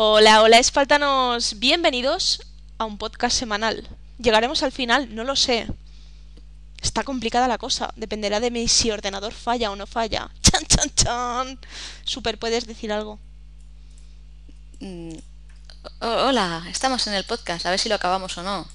Hola, hola, espaltanos, bienvenidos a un podcast semanal. ¿Llegaremos al final? No lo sé. Está complicada la cosa, dependerá de mí si ordenador falla o no falla. ¡Chan, chan, chan! Super, ¿puedes decir algo? Mm, hola, estamos en el podcast, a ver si lo acabamos o no.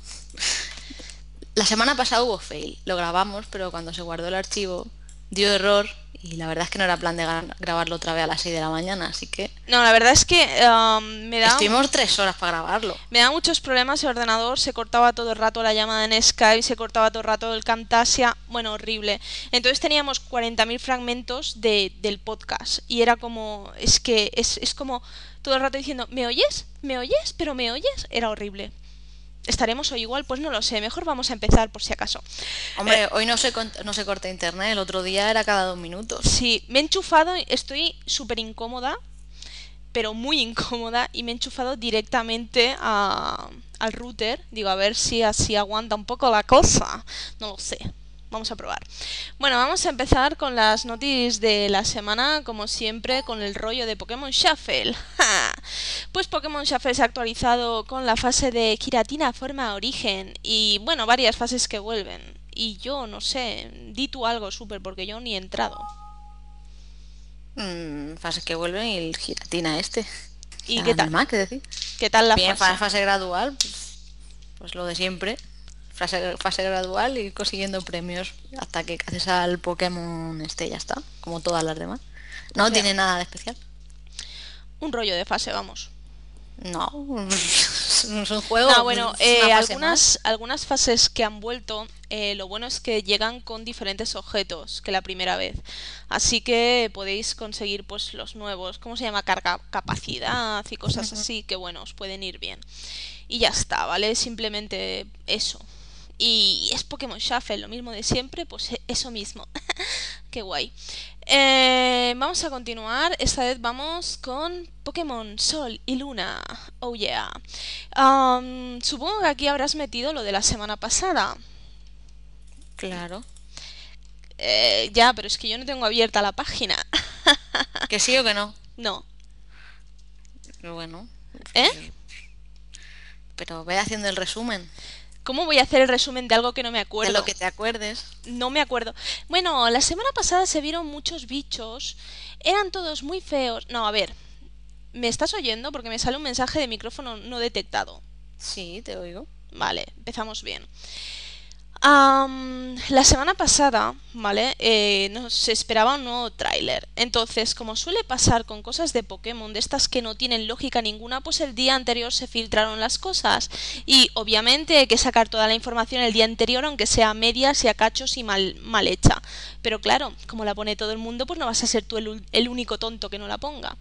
La semana pasada hubo fail, lo grabamos, pero cuando se guardó el archivo dio error y la verdad es que no era plan de grabarlo otra vez a las 6 de la mañana, así que... No, la verdad es que um, me da... Estuvimos tres horas para grabarlo. Me da muchos problemas el ordenador, se cortaba todo el rato la llamada en Skype, se cortaba todo el rato el Camtasia, bueno, horrible. Entonces teníamos 40.000 fragmentos de, del podcast y era como, es que es, es como todo el rato diciendo, ¿me oyes? ¿Me oyes? ¿Pero me oyes? Era horrible. ¿Estaremos hoy igual? Pues no lo sé. Mejor vamos a empezar por si acaso. Hombre, eh, hoy no se, no se corta internet. El otro día era cada dos minutos. Sí, me he enchufado. Estoy súper incómoda. Pero muy incómoda. Y me he enchufado directamente al router. Digo, a ver si así aguanta un poco la cosa. No lo sé. Vamos a probar. Bueno, vamos a empezar con las noticias de la semana, como siempre, con el rollo de Pokémon Shuffle. Pues Pokémon Shuffle se ha actualizado con la fase de Kiratina forma origen y, bueno, varias fases que vuelven. Y yo, no sé, di tú algo súper, porque yo ni he entrado. Mm, fases que vuelven y el Giratina este. ¿Y qué tal? Más, ¿qué decir? ¿Qué tal la Bien, fase? fase gradual, pues, pues lo de siempre fase, fase gradual y consiguiendo premios hasta que haces al Pokémon este ya está, como todas las demás. No tiene nada de especial. Un rollo de fase, vamos. No, es un juego. No, bueno, eh, algunas, algunas fases que han vuelto, eh, lo bueno es que llegan con diferentes objetos que la primera vez. Así que podéis conseguir pues los nuevos, ¿cómo se llama? Carga capacidad y cosas así que bueno, os pueden ir bien. Y ya está, ¿vale? Simplemente eso. Y es Pokémon Shuffle, lo mismo de siempre, pues e-, eso mismo. Qué guay. Eh, vamos a continuar. Esta vez vamos con Pokémon Sol y Luna. Oh yeah. Um, supongo que aquí habrás metido lo de la semana pasada. Claro. Eh, ya, pero es que yo no tengo abierta la página. ¿Que sí o que no? No. Bueno. ¿Eh? Pero ve haciendo el resumen. ¿Cómo voy a hacer el resumen de algo que no me acuerdo? De lo que te acuerdes. No me acuerdo. Bueno, la semana pasada se vieron muchos bichos. Eran todos muy feos. No, a ver. ¿Me estás oyendo? Porque me sale un mensaje de micrófono no detectado. Sí, te oigo. Vale, empezamos bien la semana pasada, ¿vale? Eh, nos esperaba un nuevo tráiler. Entonces, como suele pasar con cosas de Pokémon, de estas que no tienen lógica ninguna, pues el día anterior se filtraron las cosas. Y obviamente hay que sacar toda la información el día anterior, aunque sea medias y a cachos y mal, mal hecha. Pero claro, como la pone todo el mundo, pues no vas a ser tú el, único tonto que no la ponga.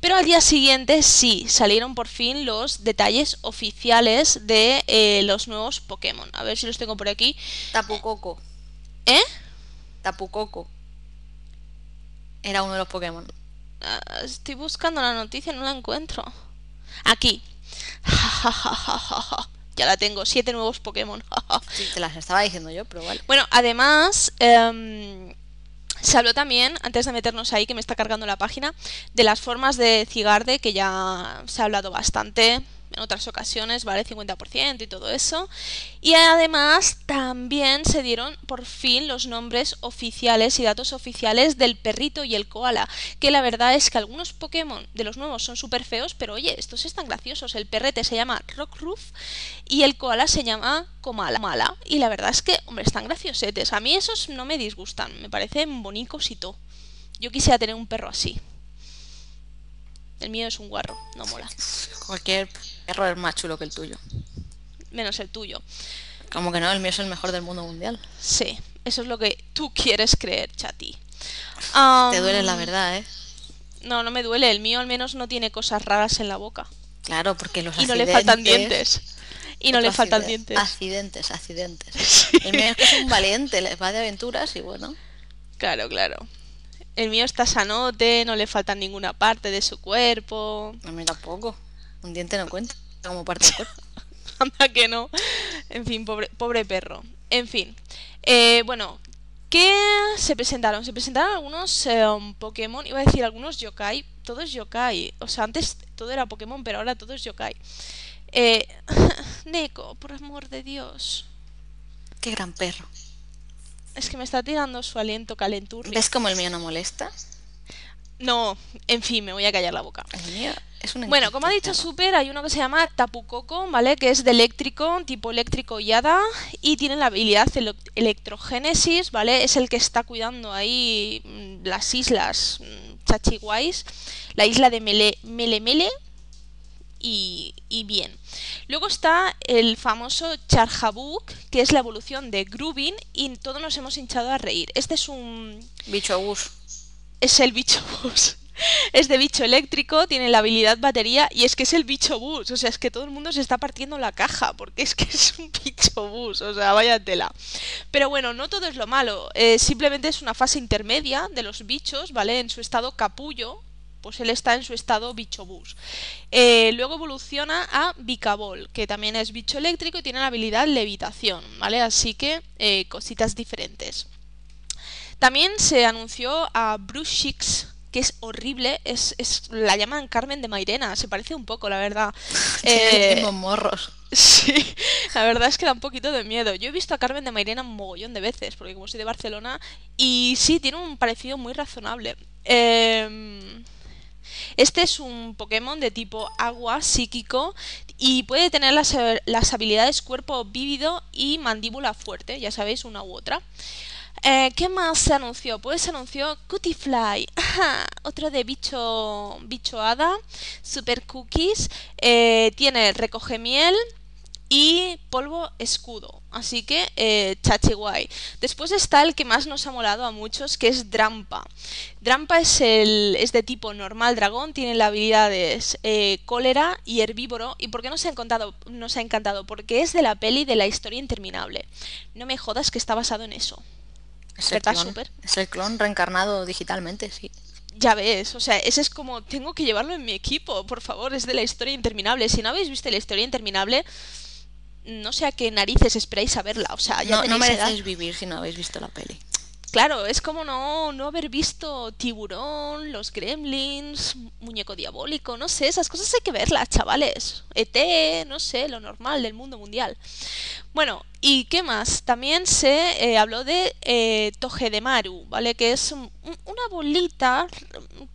Pero al día siguiente sí, salieron por fin los detalles oficiales de eh, los nuevos Pokémon. A ver si los tengo por aquí. Tapucoco. ¿Eh? Tapucoco. Era uno de los Pokémon. Ah, estoy buscando la noticia, no la encuentro. Aquí. ya la tengo, siete nuevos Pokémon. sí, te las estaba diciendo yo, pero vale. Bueno, además, em, se habló también, antes de meternos ahí, que me está cargando la página, de las formas de Cigarde, que ya se ha hablado bastante en otras ocasiones, ¿vale? 50% y todo eso. Y además también se dieron por fin los nombres oficiales y datos oficiales del perrito y el koala, que la verdad es que algunos Pokémon de los nuevos son súper feos, pero oye, estos están graciosos. El perrete se llama Rockroof y el koala se llama Komala. Mala. Y la verdad es que, hombre, están graciosetes. A mí esos no me disgustan, me parecen bonitos y todo. Yo quisiera tener un perro así. El mío es un guarro, no mola. Cualquier perro es más chulo que el tuyo. Menos el tuyo. Como que no, el mío es el mejor del mundo mundial. Sí, eso es lo que tú quieres creer, chati. Te duele la verdad, ¿eh? No, no me duele. El mío al menos no tiene cosas raras en la boca. Claro, porque los Y no le faltan dientes. Y no le faltan dientes. Accidentes, accidentes. El mío es que es un valiente, les va de aventuras y bueno. Claro, claro. El mío está sanote, no le falta ninguna parte de su cuerpo. A mí tampoco. Un diente no cuenta como parte del cuerpo. Anda que no. En fin, pobre, pobre perro. En fin. Eh, bueno, ¿qué se presentaron? Se presentaron algunos eh, Pokémon, iba a decir algunos yokai, todos yokai. O sea, antes todo era Pokémon, pero ahora todo es yokai. Eh, Neko, por amor de Dios. Qué gran perro. Es que me está tirando su aliento calenturri. ¿Ves como el mío no molesta? No, en fin, me voy a callar la boca. Es un Bueno, como ha dicho. Super, hay uno que se llama Tapu Koko, ¿vale? Que es de eléctrico, tipo eléctrico Yada, y tiene la habilidad electrogénesis, ¿vale? Es el que está cuidando ahí mm, las islas mm, Chachiguais, la isla de Mele Mele, Mele, y, y bien. Luego está el famoso Charjabuk, que es la evolución de Groovin, y todos nos hemos hinchado a reír. Este es un Bicho bus. Es el bicho bus. Es de bicho eléctrico, tiene la habilidad batería y es que es el bicho bus. O sea, es que todo el mundo se está partiendo la caja porque es que es un bicho bus. O sea, vaya tela. Pero bueno, no todo es lo malo. eh, simplemente es una fase intermedia de los bichos, ¿vale? En su estado capullo. Pues él está en su estado bicho bus. Eh, luego evoluciona a Bicabol, que también es bicho eléctrico y tiene la habilidad levitación, ¿vale? Así que eh, cositas diferentes. También se anunció a Brushix, que es horrible, es, es- la llaman Carmen de Mairena, se parece un poco, la verdad. Eh, morros. sí, la verdad es que da un poquito de miedo. Yo he visto a Carmen de Mairena un mogollón de veces, porque como soy de Barcelona, y sí, tiene un parecido muy razonable. Em, este es un Pokémon de tipo agua psíquico y puede tener las, las habilidades cuerpo vívido y mandíbula fuerte, ya sabéis, una u otra. Eh, ¿Qué más se anunció? Pues se anunció Cutifly, ajá, otro de bicho, bicho hada, super cookies, eh, tiene recoge miel y polvo escudo, así que eh, chachi guay. Después está el que más nos ha molado a muchos, que es Drampa. Drampa es, el, es de tipo normal dragón, tiene las habilidades eh, cólera y herbívoro. ¿Y por qué nos ha, encantado, nos ha encantado? Porque es de la peli de la historia interminable. No me jodas que está basado en eso. Es el, ¿verdad, clon, Super? es el clon reencarnado digitalmente, sí. Ya ves, o sea, ese es como, tengo que llevarlo en mi equipo, por favor, es de la historia interminable. Si no habéis visto la historia interminable, no sé a qué narices esperáis a verla, o sea, ya No, no edad. merecéis vivir si no habéis visto la peli. Claro, es como no, no haber visto Tiburón, los Gremlins, Muñeco Diabólico, no sé, esas cosas hay que verlas, chavales. ET, no sé, lo normal del mundo mundial. Bueno, ¿y qué más? También se eh, habló de eh, Togedemaru, ¿vale? Que es un- una bolita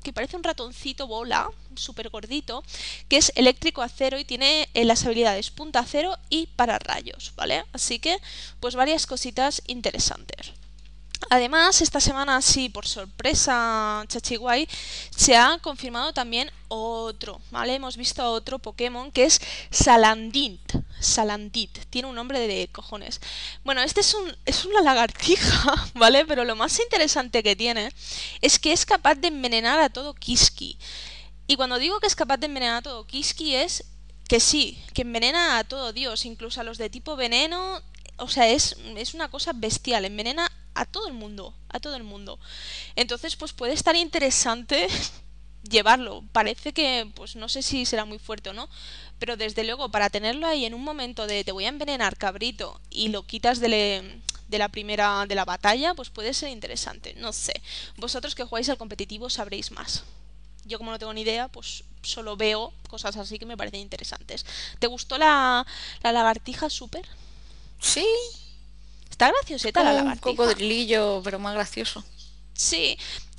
que parece un ratoncito bola, súper gordito, que es eléctrico acero y tiene eh, las habilidades punta acero y para rayos, ¿vale? Así que, pues varias cositas interesantes. Además, esta semana, sí, por sorpresa, Chachiguay, se ha confirmado también otro, ¿vale? Hemos visto otro Pokémon que es Salandit. Salandit, tiene un nombre de cojones. Bueno, este es, un, es una lagartija, ¿vale? Pero lo más interesante que tiene es que es capaz de envenenar a todo Kiski. Y cuando digo que es capaz de envenenar a todo Kiski es que sí, que envenena a todo Dios, incluso a los de tipo veneno. O sea, es, es una cosa bestial, envenena a todo el mundo, a todo el mundo. Entonces, pues puede estar interesante llevarlo. Parece que, pues no sé si será muy fuerte o no, pero desde luego para tenerlo ahí en un momento de te voy a envenenar, cabrito, y lo quitas de, la primera de la batalla, pues puede ser interesante. No sé. Vosotros que jugáis al competitivo sabréis más. Yo como no tengo ni idea, pues solo veo cosas así que me parecen interesantes. ¿Te gustó la, la lagartija súper? Sí, Está gracioseta la como un lagartija. cocodrilillo, pero más gracioso. Sí.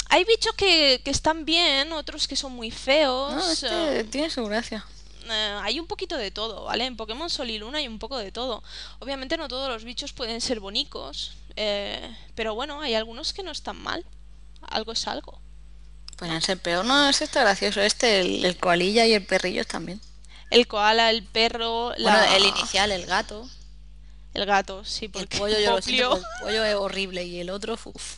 Hay bichos que, que están bien, otros que son muy feos. No, este eh, tiene su gracia. eh, hay un poquito de todo, ¿vale? En Pokémon Sol y Luna hay un poco de todo. Obviamente no todos los bichos pueden ser bonicos, eh, pero bueno, hay algunos que no están mal. Algo es algo. Podrían ser peor. No, este está gracioso. Este, el, el koalilla y el perrillo también. El koala, el perro, la- Bueno, el inicial, el gato. El gato, sí, El porque pollo, yo lo siento, Poplio, el pollo es horrible. Y el otro, uff.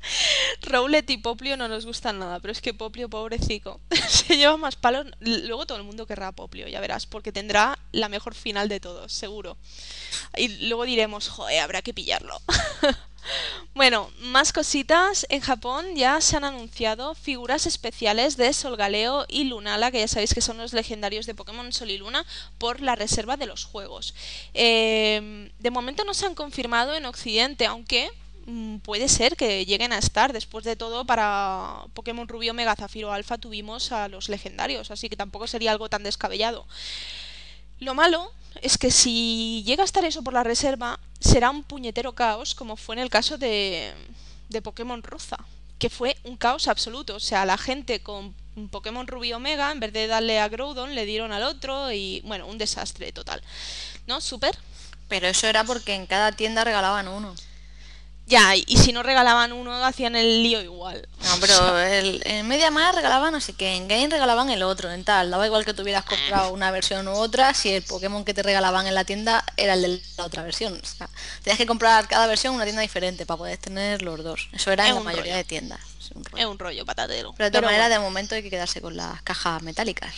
Rowlet y Poplio no nos gustan nada, pero es que Poplio, pobrecito, se lleva más palos. Luego todo el mundo querrá a Poplio, ya verás, porque tendrá la mejor final de todos, seguro. Y luego diremos, joder, habrá que pillarlo. Bueno, más cositas. En Japón ya se han anunciado figuras especiales de Solgaleo y Lunala, que ya sabéis que son los legendarios de Pokémon Sol y Luna, por la reserva de los juegos. Eh, de momento no se han confirmado en Occidente, aunque mm, puede ser que lleguen a estar. Después de todo, para Pokémon Rubio, Mega, Zafiro, Alfa tuvimos a los legendarios, así que tampoco sería algo tan descabellado. Lo malo es que si llega a estar eso por la reserva, será un puñetero caos, como fue en el caso de, de Pokémon Rosa, que fue un caos absoluto. O sea, la gente con Pokémon Rubio Omega, en vez de darle a Groudon, le dieron al otro y, bueno, un desastre total. ¿No? ¿Súper? Pero eso era porque en cada tienda regalaban uno. Ya, y si no regalaban uno, hacían el lío igual. No, pero el, en Media Mar regalaban así que en Game regalaban el otro, en tal. Daba igual que tuvieras comprado una versión u otra, si el Pokémon que te regalaban en la tienda era el de la otra versión. O sea, tenías que comprar cada versión una tienda diferente para poder tener los dos. Eso era en la mayoría de tiendas. Es un, rollo. patatero. Pero de todas maneras, de momento hay que quedarse con las cajas metálicas.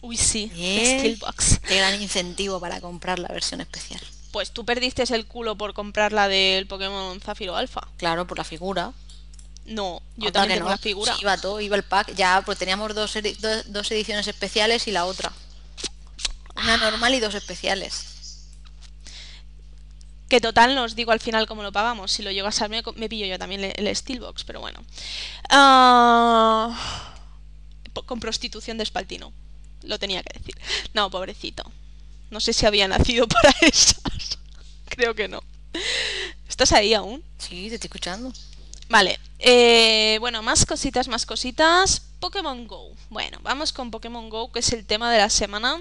Uy, sí. Steelbox. Qué gran incentivo para comprar la versión especial pues tú perdiste el culo por comprar la del Pokémon Zafiro Alpha. Claro, por la figura. No, yo también tengo la figura. iba todo, iba el pack. Ya, pues teníamos dos, dos, ediciones especiales y la otra. Una normal y dos especiales. Que total, no os digo al final cómo lo pagamos. Si lo llego a saber, me, pillo yo también el, Steelbox, pero bueno. Ah, con prostitución de espaltino. Lo tenía que decir. No, pobrecito. No sé si había nacido para esas. Creo que no. ¿Estás ahí aún? Sí, te estoy escuchando. Vale. Eh, bueno, más cositas, más cositas. Pokémon Go. Bueno, vamos con Pokémon Go, que es el tema de la semana.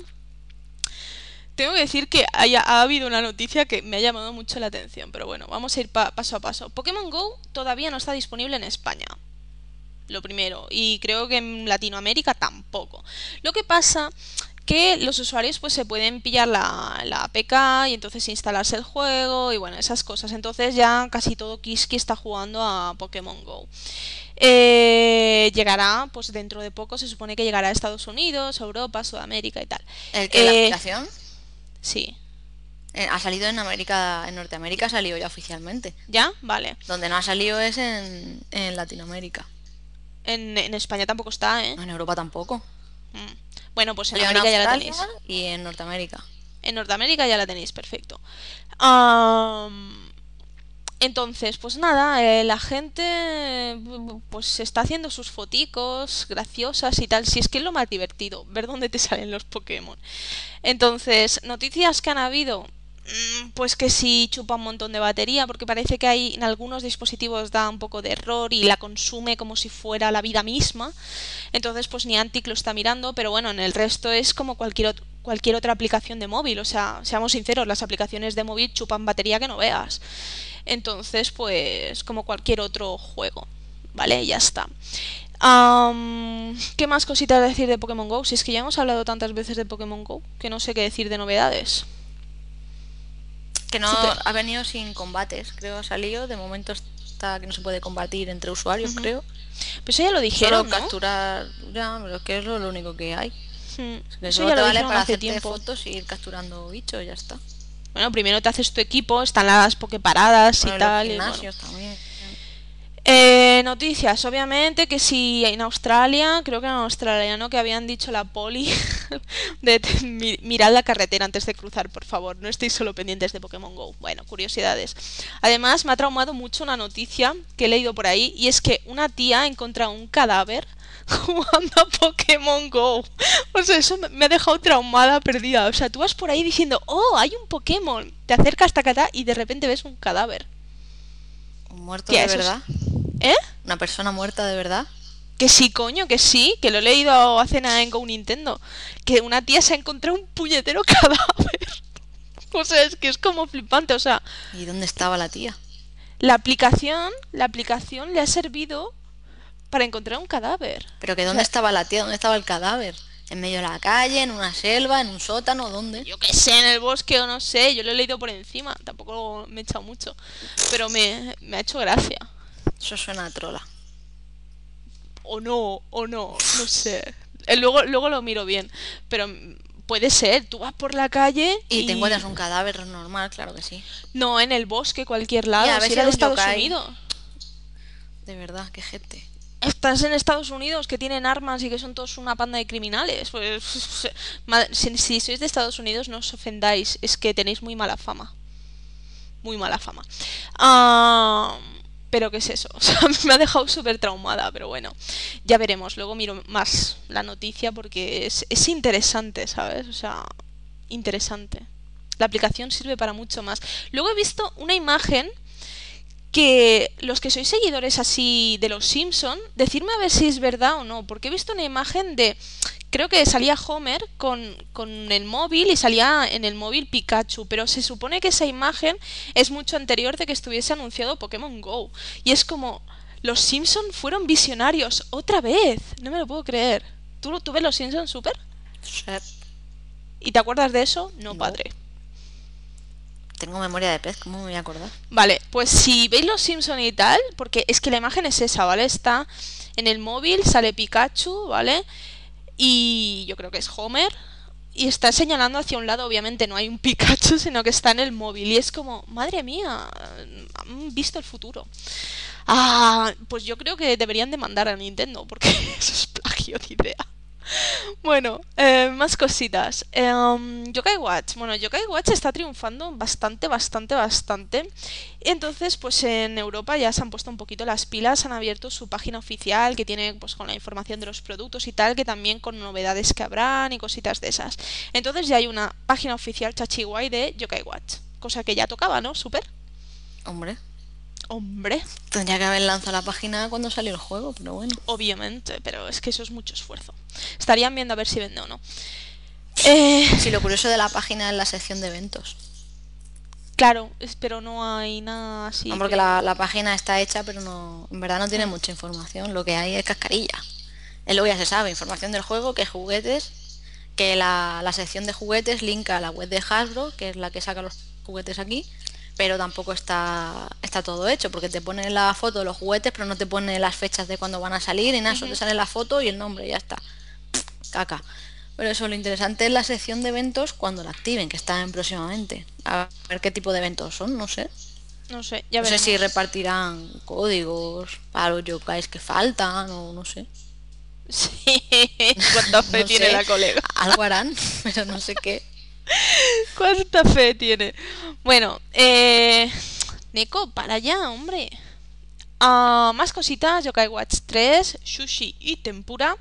Tengo que decir que haya, ha habido una noticia que me ha llamado mucho la atención, pero bueno, vamos a ir paso a paso. Pokémon Go todavía no está disponible en España. Lo primero. Y creo que en Latinoamérica tampoco. Lo que pasa que los usuarios pues se pueden pillar la, la, APK y entonces instalarse el juego y bueno, esas cosas. Entonces ya casi todo Kiski está jugando a Pokémon Go. Eh, llegará, pues dentro de poco se supone que llegará a Estados Unidos, Europa, Sudamérica y tal. ¿El que la eh, aplicación? Sí. Eh, ha salido en América, en Norteamérica ha salido ya oficialmente. ¿Ya? Vale. Donde no ha salido es en, Latinoamérica. En, España tampoco está, ¿eh? En Europa tampoco. Mm. Bueno, pues en América ya la tenéis. Y en Norteamérica. En Norteamérica ya la tenéis, perfecto. entonces, pues nada, eh, la gente pues está haciendo sus foticos graciosas y tal. Si es que es lo más divertido, ver dónde te salen los Pokémon. Entonces, noticias que han habido. Mm, pues que si chupa un montón de batería, porque parece que hay en algunos dispositivos da un poco de error y la consume como si fuera la vida misma. Entonces, pues Niantic lo está mirando, pero bueno, en el resto es como cualquier, cualquier otra aplicación de móvil. O sea, seamos sinceros, las aplicaciones de móvil chupan batería que no veas. Entonces, pues como cualquier otro juego. ¿Vale? Ya está. ¿Qué más cositas decir de Pokémon Go? Si es que ya hemos hablado tantas veces de Pokémon Go que no sé qué decir de novedades. Que no ha venido sin combates, creo ha salido. De momento está que no se puede combatir entre usuarios, creo. Pues eso ya lo dijeron, Solo capturar, ya, pero es que es lo, único que hay. Eso ya lo vale para hace tiempo. fotos y ir capturando bichos, ya está. Bueno, primero te haces tu equipo, están las pokeparadas y tal. y también. Eh, noticias, obviamente que si en Australia, creo que en Australia, ¿no? Que habían dicho la poli de mirad la carretera antes de cruzar, por favor. No estéis solo pendientes de Pokémon Go. Bueno, curiosidades. Además, me ha traumado mucho una noticia que he leído por ahí y es que una tía ha encontrado un cadáver jugando a Pokémon Go. O sea, eso me ha dejado traumada, perdida. O sea, tú vas por ahí diciendo, oh, hay un Pokémon. Te acercas acá y de repente ves un cadáver. ¿Un muerto de verdad? ¿Eh? ¿Una persona muerta de verdad? Que sí, coño, que sí, que lo he leído hace nada en Go Nintendo. Que una tía se ha encontrado un puñetero cadáver. o sea, es que es como flipante, o sea. ¿Y dónde estaba la tía? La aplicación, la aplicación le ha servido para encontrar un cadáver. Pero que dónde estaba la tía, dónde estaba el cadáver. ¿En medio de la calle, en una selva, en un sótano, dónde? Yo qué sé, en el bosque o no sé, yo lo he leído por encima, tampoco me he echado mucho, pero me, me ha hecho gracia. Eso suena a trola. O no, o no, no sé. Eh, luego, luego lo miro bien. Pero puede ser, tú vas por la calle y, te encuentras un cadáver normal, claro que sí. No, en el bosque, cualquier lado, a si era de Estados Unidos. De verdad, qué gente. Estás en Estados Unidos que tienen armas y que son todos una panda de criminales. Pues si, sois de Estados Unidos no os ofendáis, es que tenéis muy mala fama. Muy mala fama. Ah Pero ¿qué es eso? O sea, me ha dejado súper traumada, pero bueno, ya veremos. Luego miro más la noticia porque es, es interesante, ¿sabes? O sea, interesante. La aplicación sirve para mucho más. Luego he visto una imagen que los que sois seguidores así de los Simpson, decirme a ver si es verdad o no, porque he visto una imagen de creo que salía Homer con, con, el móvil y salía en el móvil Pikachu, pero se supone que esa imagen es mucho anterior de que estuviese anunciado Pokémon Go. Y es como, los Simpson fueron visionarios otra vez, no me lo puedo creer. ¿Tú, tú ves los Simpson super? ¿Y te acuerdas de eso? No, No. padre. Tengo memoria de pez, ¿cómo me voy a acordar? Vale, pues si veis los Simpson y tal, porque es que la imagen es esa, ¿vale? Está en el móvil, sale Pikachu, ¿vale? Y yo creo que es Homer. Y está señalando hacia un lado, obviamente no hay un Pikachu, sino que está en el móvil. Y es como, madre mía, han visto el futuro. Ah, pues yo creo que deberían demandar a Nintendo, porque eso es plagio de idea. Bueno, eh, más cositas. Em, Yokai Watch. Bueno, Yokai Watch está triunfando bastante, bastante, bastante. Entonces, pues en Europa ya se han puesto un poquito las pilas, han abierto su página oficial que tiene pues con la información de los productos y tal, que también con novedades que habrán y cositas de esas. Entonces ya hay una página oficial chachiwai de Yokai Watch. Cosa que ya tocaba, ¿no? Super. Hombre, Hombre, tendría que haber lanzado la página cuando salió el juego, pero bueno. obviamente, pero es que eso es mucho esfuerzo. Estarían viendo a ver si vende o no. Eh, Sí, lo curioso de la página es la sección de eventos. Claro, pero no hay nada así. No, porque que- la, la página está hecha, pero no, en verdad no tiene mucha información. Lo que hay es cascarilla. Es lo que ya se sabe, información del juego, que juguetes, que la, la sección de juguetes linka a la web de Hasbro, que es la que saca los juguetes aquí, pero tampoco está, está todo hecho, porque te pone la foto de los juguetes, pero no te pone las fechas de cuándo van a salir y nada, solo te sale la foto y el nombre, ya está. Caca. Pero eso, lo interesante es la sección de eventos cuando la activen, que están próximamente. A ver qué tipo de eventos son, no sé. No sé, ya No sé si repartirán códigos para los yokais que faltan o no sé. Sí, cuánta fe No tiene sé. la colega. Algo harán, pero no sé qué. Cuánta fe tiene. Bueno, eh... Neko, para allá, hombre. Ah, más cositas, Yokai Watch 3, Sushi y Tempura.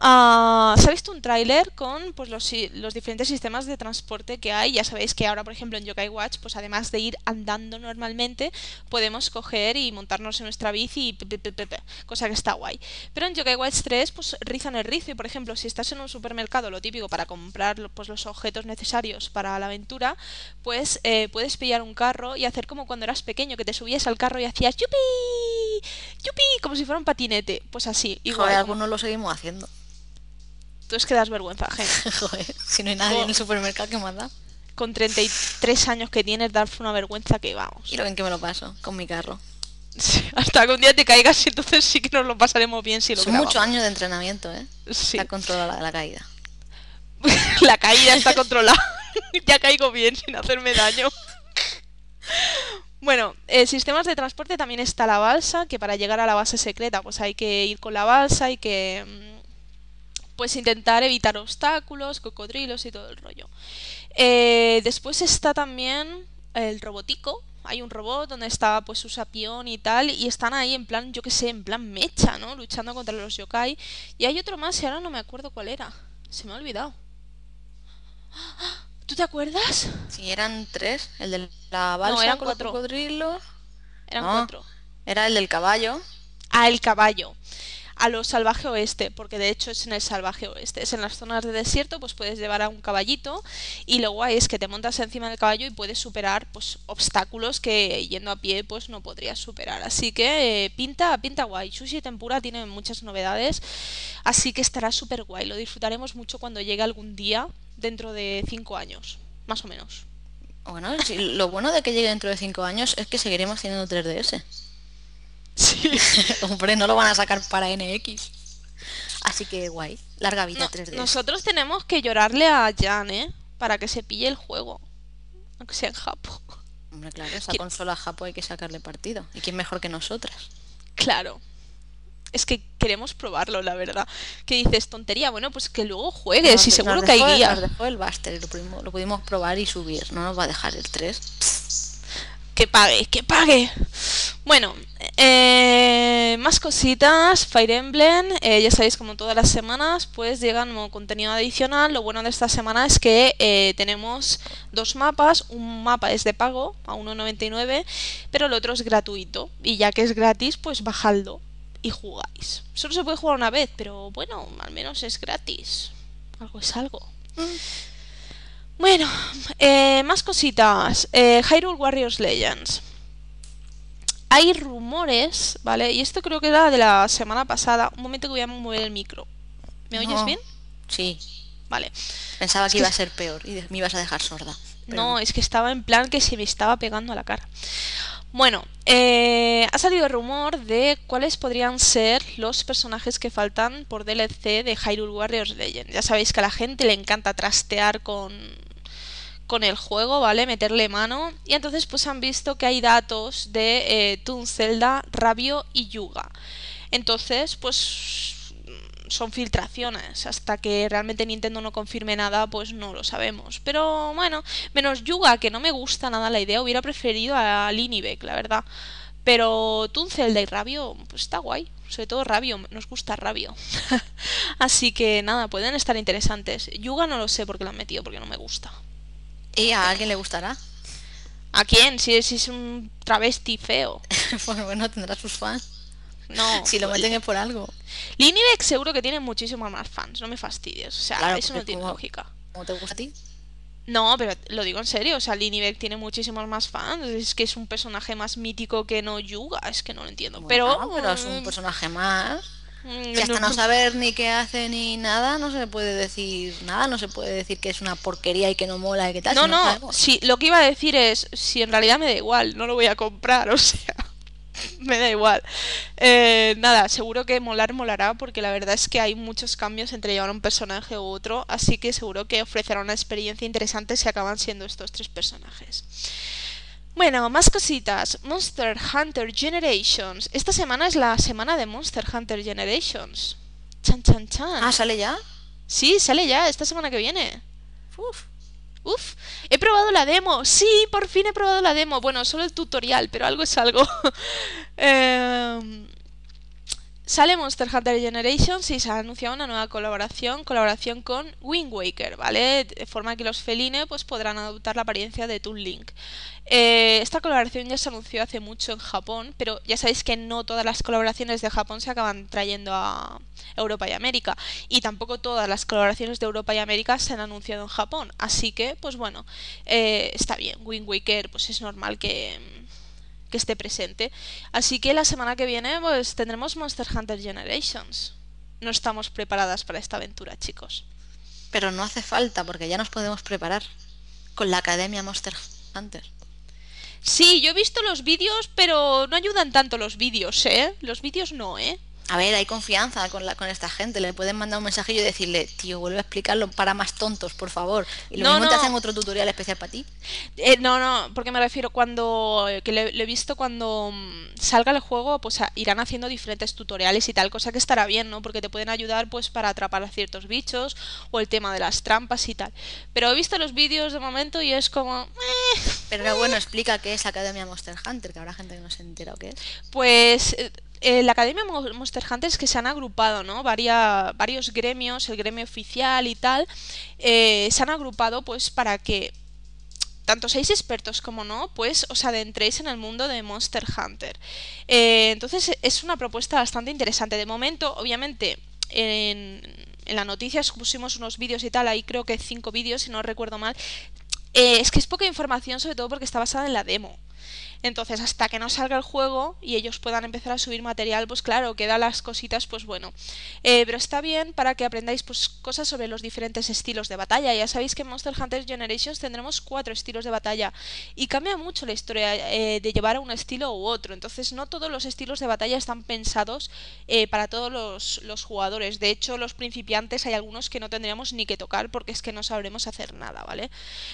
Ah, ¿Se ha visto un tráiler con pues, los, los diferentes sistemas de transporte que hay? Ya sabéis que ahora, por ejemplo, en Yokai Watch, pues además de ir andando normalmente, podemos coger y montarnos en nuestra bici y cosa que está guay. Pero en Yokai Watch 3, pues rizan el rizo y, por ejemplo, si estás en un supermercado, lo típico para comprar pues, los objetos necesarios para la aventura, pues eh, puedes pillar un carro y hacer como cuando eras pequeño, que te subías al carro y hacías ¡yupi! ¡yupi! como si fuera un patinete. Pues así, igual. Joder, algunos lo seguimos haciendo. Tú es que das vergüenza, gente. Joder, si no hay nadie en el supermercado, ¿qué más da? Con 33 años que tienes, dar una vergüenza que vamos. Y lo bien que me lo paso con mi carro. Sí, hasta que un día te caigas y entonces sí que nos lo pasaremos bien si lo Son muchos años de entrenamiento, ¿eh? Sí. Está controlada la caída. La caída está controlada. ya caigo bien sin hacerme daño. Bueno, eh, sistemas de transporte también está la balsa, que para llegar a la base secreta pues hay que ir con la balsa, hay que mm, pues intentar evitar obstáculos, cocodrilos y todo el rollo. Eh, después está también el robotico. Hay un robot donde está pues su sapión y tal, y están ahí en plan, yo que sé, en plan mecha, ¿no? Luchando contra los yokai. Y hay otro más y ahora no me acuerdo cuál era. Se me ha olvidado. ¿Tú te acuerdas? Si eran tres, el de la balsa eran con los cuatro. cocodrilos, Eran No. cuatro. era el del caballo. A el caballo. A lo salvaje oeste, porque de hecho es en el salvaje oeste. Es en las zonas de desierto, pues puedes llevar a un caballito y lo guay es que te montas encima del caballo y puedes superar pues obstáculos que yendo a pie pues no podrías superar. Así que eh, pinta, pinta guay. Sushi Tempura tiene muchas novedades, así que estará súper guay. Lo disfrutaremos mucho cuando llegue algún día dentro de cinco años, más o menos. Bueno, lo bueno de que llegue dentro de cinco años es que seguiremos teniendo 3DS. Sí. Hombre, no lo van a sacar para NX. Así que guay. Larga vida No, 3DS. nosotros tenemos que llorarle a Jan, ¿eh? Para que se pille el juego. Aunque sea en Japo. Hombre, claro, esa ¿Qui- consola Japo hay que sacarle partido. ¿Y quién mejor que nosotras? Claro. Es que queremos probarlo, la verdad. Que dices, tontería, bueno, pues que luego juegues Nos y seguro nos que hay guía. Nos dejó el Buster y lo pudimos, lo pudimos probar y subir. No nos va a dejar el 3. Que pague, que pague. Bueno, eh, más cositas, Fire Emblem, eh, ya sabéis como todas las semanas pues llegan contenido adicional. Lo bueno de esta semana es que eh, tenemos dos mapas, un mapa es de pago a 1.99 pero el otro es gratuito y ya que es gratis pues bajadlo y jugáis. Solo se puede jugar una vez, pero bueno, al menos es gratis. Algo es algo. Bueno, más cositas. Hyrule Warriors Legends hay rumores, ¿vale? Y esto creo que era de la semana pasada. Un momento que voy a mover el micro. ¿Me oyes bien? Sí. Vale. Pensaba que iba a ser peor y me ibas a dejar sorda. No, es que estaba en plan que se me estaba pegando a la cara. Bueno, eh, ha salido el rumor de cuáles podrían ser los personajes que faltan por DLC de Hyrule Warriors Legend. Ya sabéis que a la gente le encanta trastear con con el juego, ¿vale? Meterle mano. Y entonces pues han visto que hay datos de eh, Toon Zelda, Rabio y Yuga. Entonces, pues son filtraciones. Hasta que realmente Nintendo no confirme nada, pues no lo sabemos. Pero bueno, menos Yuga, que no me gusta nada la idea, hubiera preferido a Linibek, la verdad. Pero Toon Zelda y Rabio, pues está guay. Sobre todo Rabio, nos gusta Rabio. Así que nada, pueden estar interesantes. Yuga no lo sé porque lo han metido, porque no me gusta. ¿Y a alguien le gustará? ¿A quién? Si es, es un travesti feo. bueno, bueno, tendrá sus fans. No. Si lo meten es por algo. Linibeck seguro que tiene muchísimos más fans, no me fastidies. O sea, eso no tiene lógica. ¿Cómo te gusta a ti? No, pero lo digo en serio, o sea, Linibeck tiene muchísimos más fans, es que es un personaje más mítico que no Yuga, es que no lo entiendo. pero, pero es un mm, personaje más. Mm, que hasta no saber ni qué hace ni nada, no se puede decir nada, no se puede decir que es una porquería y que no mola y que tal. No, no, sí, lo que iba a decir es, si en realidad me da igual, no lo voy a comprar, o sea, me da igual. Eh, nada, seguro que molar molará porque la verdad es que hay muchos cambios entre llevar un personaje u otro, así que seguro que ofrecerá una experiencia interesante si acaban siendo estos tres personajes. Bueno, más cositas. Monster Hunter Generations. Esta semana es la semana de Monster Hunter Generations. Chan, chan, chan. Ah, ¿sale ya? Sí, sale ya, esta semana que viene. Uf. Uf. He probado la demo. Sí, por fin he probado la demo. Bueno, solo el tutorial, pero algo es algo. eh... Sale Monster Hunter Generations y se ha anunciado una nueva colaboración, colaboración con Wind Waker, ¿vale? De forma que los Feline pues, podrán adoptar la apariencia de Toon Link. Eh, esta colaboración ya se anunció hace mucho en Japón, pero ya sabéis que no todas las colaboraciones de Japón se acaban trayendo a Europa y América. Y tampoco todas las colaboraciones de Europa y América se han anunciado en Japón. Así que, pues bueno, eh, está bien. Wind Waker, pues es normal que que esté presente. Así que la semana que viene pues tendremos Monster Hunter Generations. No estamos preparadas para esta aventura, chicos. Pero no hace falta porque ya nos podemos preparar con la Academia Monster Hunter. Sí, yo he visto los vídeos, pero no ayudan tanto los vídeos, ¿eh? Los vídeos no, ¿eh? A ver, hay confianza con, la, con esta gente. Le pueden mandar un mensajillo y decirle, tío, vuelve a explicarlo para más tontos, por favor. Y lo mismo te hacen otro tutorial especial para ti. Eh, no, no, porque me refiero cuando. que lo, he visto cuando mm, salga el juego, pues irán haciendo diferentes tutoriales y tal, cosa que estará bien, ¿no? Porque te pueden ayudar, pues, para atrapar a ciertos bichos o el tema de las trampas y tal. Pero he visto los vídeos de momento y es como. Eh, Pero bueno, explica qué es Academia Monster Hunter, que habrá gente que no se entera o qué es. Pues eh, eh, la Academia Monster Hunter es que se han agrupado, ¿no? varios gremios, el gremio oficial y tal, eh, se han agrupado pues para que tanto seáis expertos como no, pues os adentréis en el mundo de Monster Hunter. Eh, entonces es una propuesta bastante interesante. De momento, obviamente, en, en la noticia pusimos unos vídeos y tal, ahí creo que cinco vídeos, si no recuerdo mal. es que es poca información, sobre todo porque está basada en la demo. Entonces, hasta que no salga el juego y ellos puedan empezar a subir material, pues claro, queda las cositas, pues bueno. Eh, pero está bien para que aprendáis pues, cosas sobre los diferentes estilos de batalla. Ya sabéis que en Monster Hunter Generations tendremos cuatro estilos de batalla y cambia mucho la historia eh, de llevar a un estilo u otro. Entonces, no todos los estilos de batalla están pensados eh, para todos los, los jugadores. De hecho, los principiantes hay algunos que no tendríamos ni que tocar porque es que no sabremos hacer nada, ¿vale?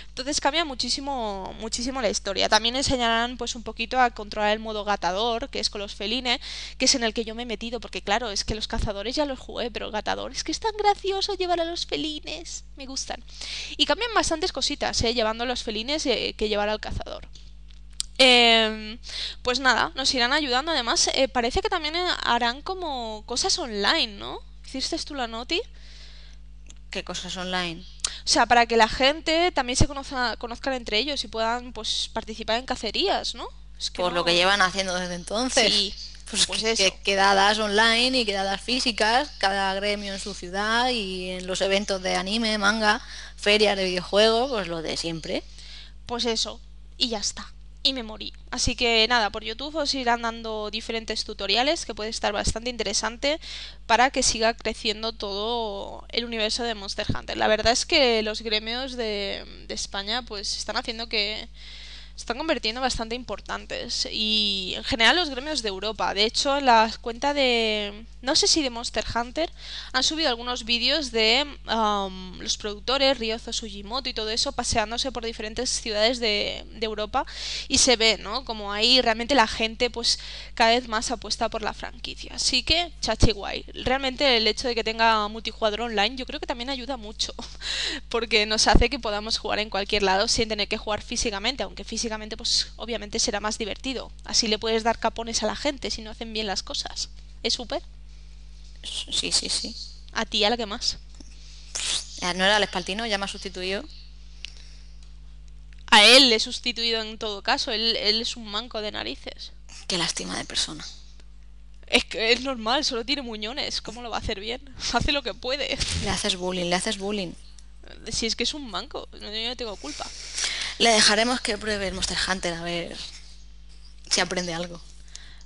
Entonces cambia muchísimo, muchísimo la historia. También enseñarán pues un poquito a controlar el modo gatador, que es con los feline, que es en el que yo me he metido, porque claro, es que los cazadores ya los jugué, pero gatador es que es tan gracioso llevar a los felines, me gustan. Y cambian bastantes cositas, ¿eh? llevando a los felines eh, que llevar al cazador. Em, pues nada, nos irán ayudando. Además, eh, parece que también eh, harán como cosas online, ¿no? ¿Hiciste tú la noti? ¿Qué cosas online? O sea, para que la gente también se conozca, conozcan entre ellos y puedan pues participar en cacerías, ¿no? Es Por lo que llevan haciendo desde entonces. Sí, Pues, pues eso. que- quedadas online y quedadas físicas, cada gremio en su ciudad y en los eventos de anime, manga, ferias de videojuegos, pues lo de siempre. Pues eso, y ya está. Y me morí. Así que nada, por YouTube os irán dando diferentes tutoriales que puede estar bastante interesante para que siga creciendo todo el universo de Monster Hunter. La verdad es que los gremios de, de España pues están haciendo que están convirtiendo bastante importantes y en general los gremios de Europa. De hecho, en la cuenta de no sé si de Monster Hunter han subido algunos vídeos de um, los productores Ryozo Sugimoto y todo eso paseándose por diferentes ciudades de, de Europa y se ve, ¿no? Como ahí realmente la gente pues cada vez más apuesta por la franquicia. Así que chachi guay. Realmente el hecho de que tenga multijugador online yo creo que también ayuda mucho porque nos hace que podamos jugar en cualquier lado sin tener que jugar físicamente, aunque físicamente pues obviamente será más divertido. Así le puedes dar capones a la gente si no hacen bien las cosas. Es súper. Sí, sí, sí. A ti, a la que más. Ya no era el espaltino, ya me ha sustituido. A él le he sustituido en todo caso. Él, él es un manco de narices. Qué lástima de persona. Es que es normal, solo tiene muñones. ¿Cómo lo va a hacer bien? Hace lo que puede. Le haces bullying, le haces bullying. Si es que es un manco, no- yo no tengo culpa. Le dejaremos que pruebe el Monster Hunter a ver si aprende algo.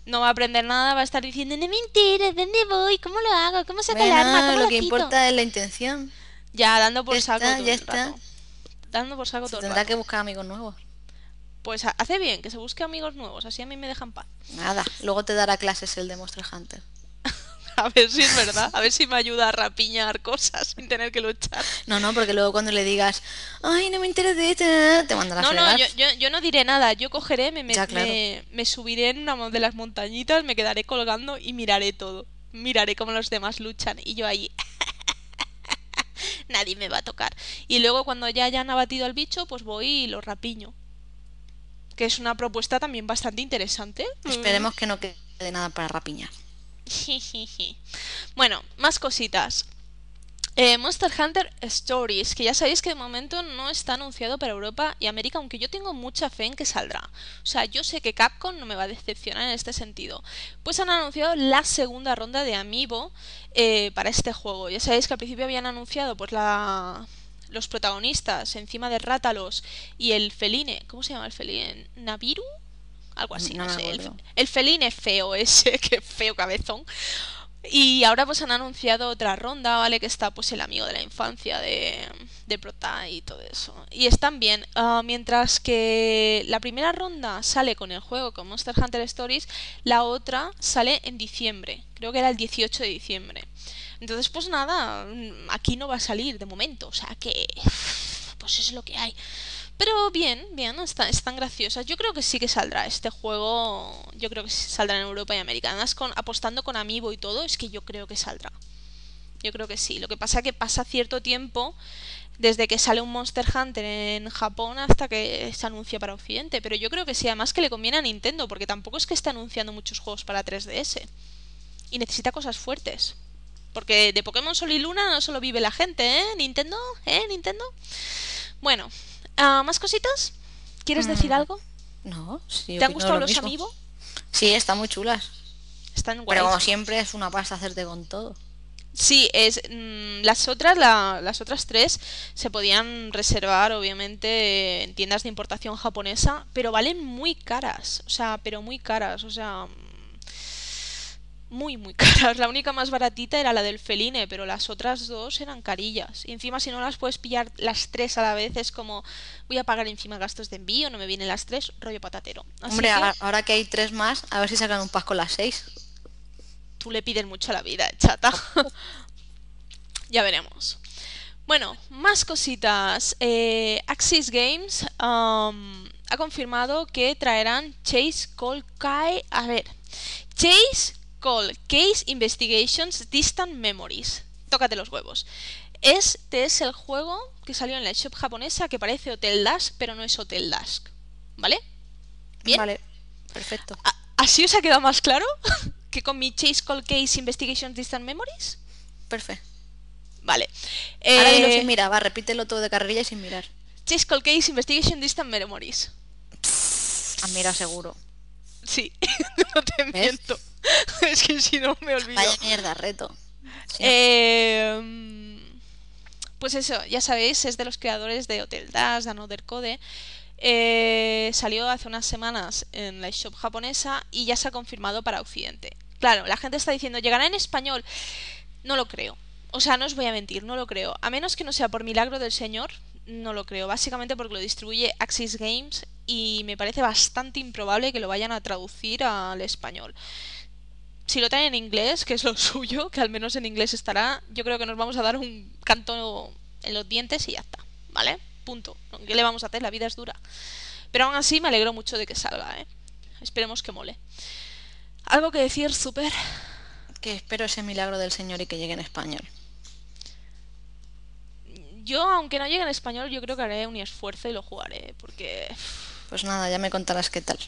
No va a aprender nada, va a estar diciendo, no me enteres, ¿dónde voy? ¿Cómo lo hago? ¿Cómo saco el Bueno, arma? ¿Cómo lo lo que quito?". importa es la intención. Ya, dando por Ya saco está, todo ya el está. rato. Dando por saco Se todo el tendrá rato. que buscar amigos nuevos. Pues ha- hace bien, que se busque amigos nuevos, así a mí me dejan paz. Nada, luego te dará clases el de Monster Hunter. A ver si es verdad, a ver si me ayuda a rapiñar cosas sin tener que luchar. No, no, porque luego cuando le digas, ay, no me enteres de esto, te mandará a No, no, yo, yo, yo no diré nada, yo cogeré, me, me, Ya, claro. me- me subiré en una de las montañitas, me quedaré colgando y miraré todo. Miraré cómo los demás luchan y yo ahí... Nadie me va a tocar. Y luego cuando ya hayan abatido al bicho, pues voy y lo rapiño. Que es una propuesta también bastante interesante. Esperemos que no quede nada para rapiñar. bueno, más cositas. Eh, Monster Hunter Stories, que ya sabéis que de momento no está anunciado para Europa y América, aunque yo tengo mucha fe en que saldrá. O sea, yo sé que Capcom no me va a decepcionar en este sentido. Pues han anunciado la segunda ronda de Amiibo eh, para este juego. Ya sabéis que al principio habían anunciado pues los protagonistas encima de Rátalos y el feline, ¿cómo se llama el feline? ¿Naviru? Algo así, No sé. El, el feline feo ese, que feo cabezón. Y ahora pues han anunciado otra ronda, ¿vale? Que está pues el amigo de la infancia de, de Prota y todo eso. Y están bien. Ah, mientras que la primera ronda sale con el juego, con Monster Hunter Stories, la otra sale en diciembre. Creo que era el 18 de diciembre. Entonces pues nada, aquí no va a salir de momento. O sea que... Pues es lo que hay. Pero bien, bien, está- están graciosas. Yo creo que sí que saldrá este juego. Yo creo que saldrá en Europa y América. Además, apostando con Amiibo y todo, es que yo creo que saldrá. Yo creo que sí. Lo que pasa es que pasa cierto tiempo desde que sale un Monster Hunter en Japón hasta que se anuncia para Occidente. Pero yo creo que sí, además que le conviene a Nintendo, porque tampoco es que esté anunciando muchos juegos para 3DS. Y necesita cosas fuertes. Porque de Pokémon Sol y Luna no solo vive la gente, ¿eh? Nintendo, ¿eh? Nintendo. Bueno, ah, ¿más cositas? ¿Quieres decir Mm, algo? No, sí, ¿Te han gustado lo los. Amiibo? Sí, están muy chulas. Están Pero como siempre es una pasta hacerte con todo. Sí, es mm, las otras, la- las otras tres se podían reservar, obviamente, en tiendas de importación japonesa, pero valen muy caras, o sea, pero muy caras, o sea, muy muy caras. La única más baratita era la del Feline, pero las otras dos eran carillas. Y encima si no las puedes pillar las tres a la vez es como voy a pagar encima gastos de envío, no me vienen las tres, rollo patatero. Así Hombre, que ahora que hay tres más, a ver si sacan un pack con las seis. tú le pides mucho a la vida, chata. ya veremos. Bueno, más cositas. Eh, Axis Games um, ha confirmado que traerán Chase Kai. A ver, Chase Call Case Investigations Distant Memories. Tócate los huevos. Este es el juego que salió en la shop japonesa que parece Hotel Dusk, pero no es Hotel Dusk. ¿Vale? ¿Bien? Vale, perfecto. ¿A- ¿Así os ha quedado más claro que con mi Chase Cold Case Investigation Distant Memories? Perfecto. Vale. Ahora dilo Eh, sin mirar, va, repítelo todo de carrerilla y sin mirar. Chase Cold Case Investigation Distant Memories. Has mirado seguro. Sí, no te miento. es que si no me olvido. Vaya mierda, reto. Sí. Eh, pues eso, ya sabéis, es de los creadores de Hotel Dash, de Another Code. Eh, salió hace unas semanas en la shop japonesa y ya se ha confirmado para Occidente. Claro, la gente está diciendo, ¿llegará en español? No lo creo. O sea, no os voy a mentir, no lo creo. A menos que no sea por milagro del señor, no lo creo. Básicamente porque lo distribuye Axis Games y me parece bastante improbable que lo vayan a traducir al español si lo traen en inglés, que es lo suyo, que al menos en inglés estará, yo creo que nos vamos a dar un canto en los dientes y ya está, ¿vale? Punto. ¿Qué le vamos a hacer? La vida es dura. Pero aún así me alegro mucho de que salga, ¿eh? Esperemos que mole. ¿Algo que decir, súper? Que espero ese milagro del señor y que llegue en español. Yo, aunque no llegue en español, yo creo que haré un esfuerzo y lo jugaré, porque... Pues nada, ya me contarás qué tal.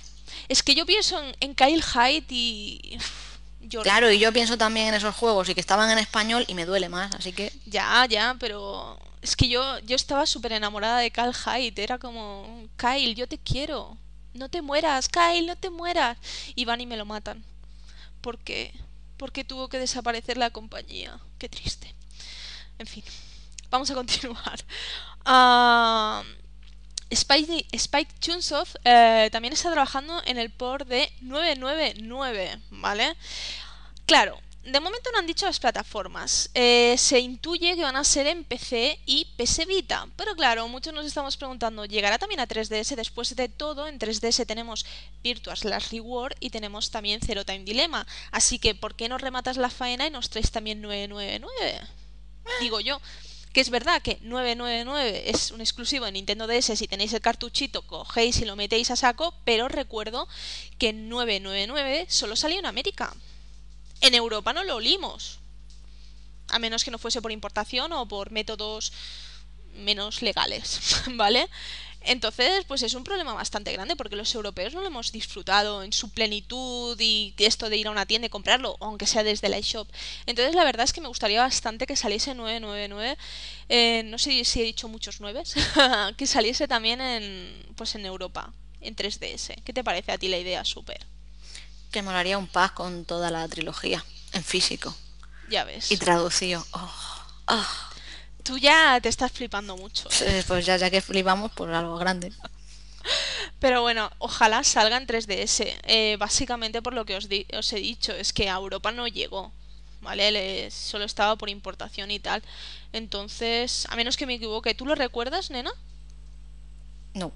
Es que yo pienso en, en Kyle Hyde y... Yo Claro, y yo pienso también en esos juegos y que estaban en español y me duele más, así que Ya, ya, pero es que yo, yo estaba súper enamorada de Kyle Hyde. Era como, Kyle, yo te quiero. No te mueras, Kyle, no te mueras. Y van y me lo matan. ¿Por qué? Porque tuvo que desaparecer la compañía. Qué triste. En fin, vamos a continuar. Ah, Spike, Spike Chunsoft eh, también está trabajando en el port de 999, ¿vale? Claro, de momento no han dicho las plataformas. Eh, se intuye que van a ser en PC y PS Vita. Pero claro, muchos nos estamos preguntando, ¿llegará también a 3DS? Después de todo, en 3DS tenemos Virtual Last Reward y tenemos también Zero Time Dilemma. Así que, ¿por qué no rematas la faena y nos traes también 999? Digo yo. Que es verdad que 999 es un exclusivo de Nintendo DS, si tenéis el cartuchito cogéis y lo metéis a saco, pero recuerdo que 999 solo salió en América. En Europa no lo olimos. A menos que no fuese por importación o por métodos menos legales, ¿vale? Entonces, pues es un problema bastante grande porque los europeos no lo hemos disfrutado en su plenitud y esto de ir a una tienda y comprarlo, aunque sea desde la eShop. Entonces, la verdad es que me gustaría bastante que saliese 999, eh, no sé si he dicho muchos nueves, que saliese también en, pues en Europa, en 3DS. ¿Qué te parece a ti la idea, súper? que molaría un pack con toda la trilogía en físico Ya ves. y traducido. Oh, oh. Tú ya te estás flipando mucho. Eh, Pues ya, ya que flipamos por algo grande. Pero bueno, ojalá salga en 3DS. Eh, básicamente por lo que os, di- os he dicho, es que a Europa no llegó. ¿Vale? Le- solo estaba por importación y tal. Entonces, a menos que me equivoque, ¿tú lo recuerdas, nena? No.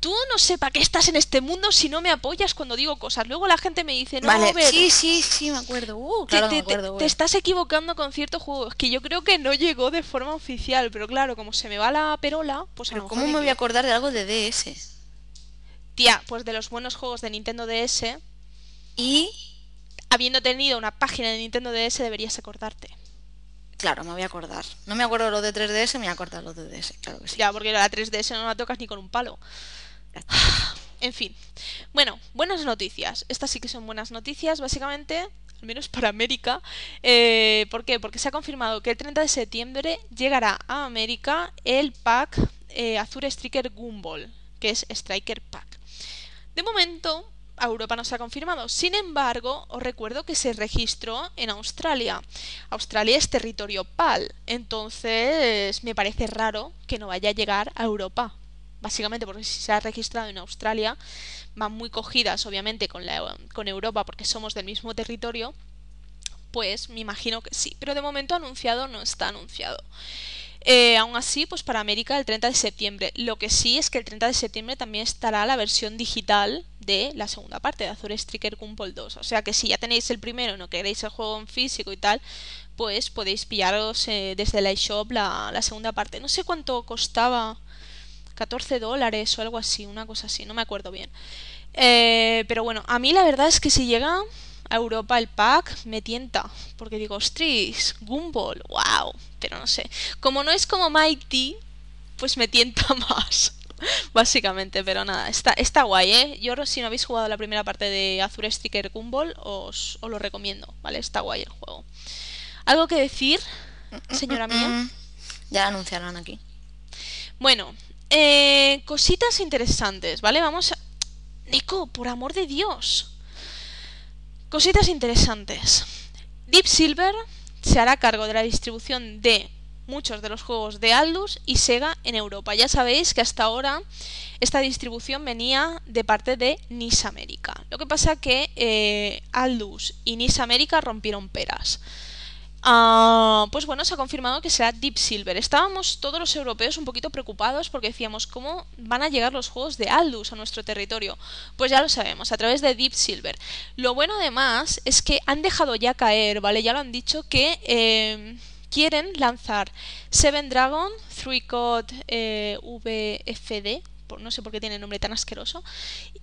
Tú no sé para qué estás en este mundo si no me apoyas cuando digo cosas. Luego la gente me dice, no, vale, Ver, sí, sí, sí, me acuerdo. Uh, claro, te- me te- acuerdo. te estás equivocando con ciertos juegos. Que yo creo que no llegó de forma oficial. Pero claro, como se me va la perola, pues a lo ¿cómo me voy a acordar de algo de DS? Tía, pues de los buenos juegos de Nintendo DS, Y, habiendo tenido una página de Nintendo DS deberías acordarte. claro, me voy a acordar. No me acuerdo lo de 3DS, me voy a acordar lo de DS, claro que sí. Ya, porque la 3DS no la tocas ni con un palo. En fin. Bueno, buenas noticias. Estas sí que son buenas noticias, básicamente, al menos para América. Eh, ¿Por qué? Porque se ha confirmado que el 30 de septiembre llegará a América el pack eh, Azure Striker Gumball, que es Striker Pack. De momento, a Europa no se ha confirmado. Sin embargo, os recuerdo que se registró en Australia. Australia es territorio PAL. Entonces, me parece raro que no vaya a llegar a Europa. Básicamente porque si se ha registrado en Australia, van muy cogidas obviamente con, la, con Europa porque somos del mismo territorio. Pues me imagino que sí. Pero de momento anunciado no está anunciado. Eh, aún así, pues para América el 30 de septiembre. Lo que sí es que el 30 de septiembre también estará la versión digital de la segunda parte de Azure Striker Gumball 2. O sea que si ya tenéis el primero no queréis el juego en físico y tal, pues podéis pillaros eh, desde la eShop la, la segunda parte. No sé cuánto costaba. 14 dólares o algo así, una cosa así, no me acuerdo bien. Eh, pero bueno, a mí la verdad es que si llega a Europa el pack, me tienta. Porque digo, ostras, Gumball, wow. Pero no sé. Como no es como Mighty, pues me tienta más. Básicamente, pero nada, está, está guay, ¿eh? Yo si no habéis jugado la primera parte de Azure Sticker Gumball, os, os lo recomiendo, ¿vale? Está guay el juego. ¿Algo que decir, señora mía? Ya anunciarán aquí. Bueno, eh, cositas interesantes, ¿vale? Vamos a... Nico, por amor de Dios. Cositas interesantes. Deep Silver se hará cargo de la distribución de muchos de los juegos de Aldus y Sega en Europa. Ya sabéis que hasta ahora esta distribución venía de parte de NIS América. Lo que pasa que eh, Aldus y NIS América rompieron peras. Ah, pues bueno, se ha confirmado que será Deep Silver. Estábamos todos los europeos un poquito preocupados porque decíamos, ¿cómo van a llegar los juegos de Aldus a nuestro territorio? Pues ya lo sabemos, a través de Deep Silver. Lo bueno además es que han dejado ya caer, ¿vale? Ya lo han dicho que eh, quieren lanzar Seven Dragon, 3COD eh, VFD, no sé por qué tiene nombre tan asqueroso,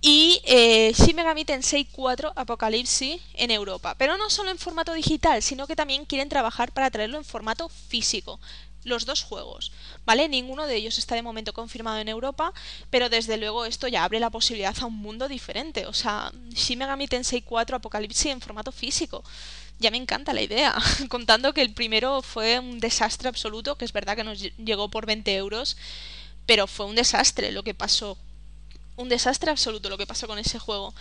y eh, Shin Megami Tensei 4 Apocalypse en Europa. Pero no solo en formato digital, sino que también quieren trabajar para traerlo en formato físico. Los dos juegos, ¿vale? Ninguno de ellos está de momento confirmado en Europa, pero desde luego esto ya abre la posibilidad a un mundo diferente. O sea, Shin Megami Tensei 4 Apocalypse en formato físico ya me encanta la idea, contando que el primero fue un desastre absoluto, que es verdad que nos llegó por 20 euros, pero fue un desastre lo que pasó. Un desastre absoluto lo que pasó con ese juego.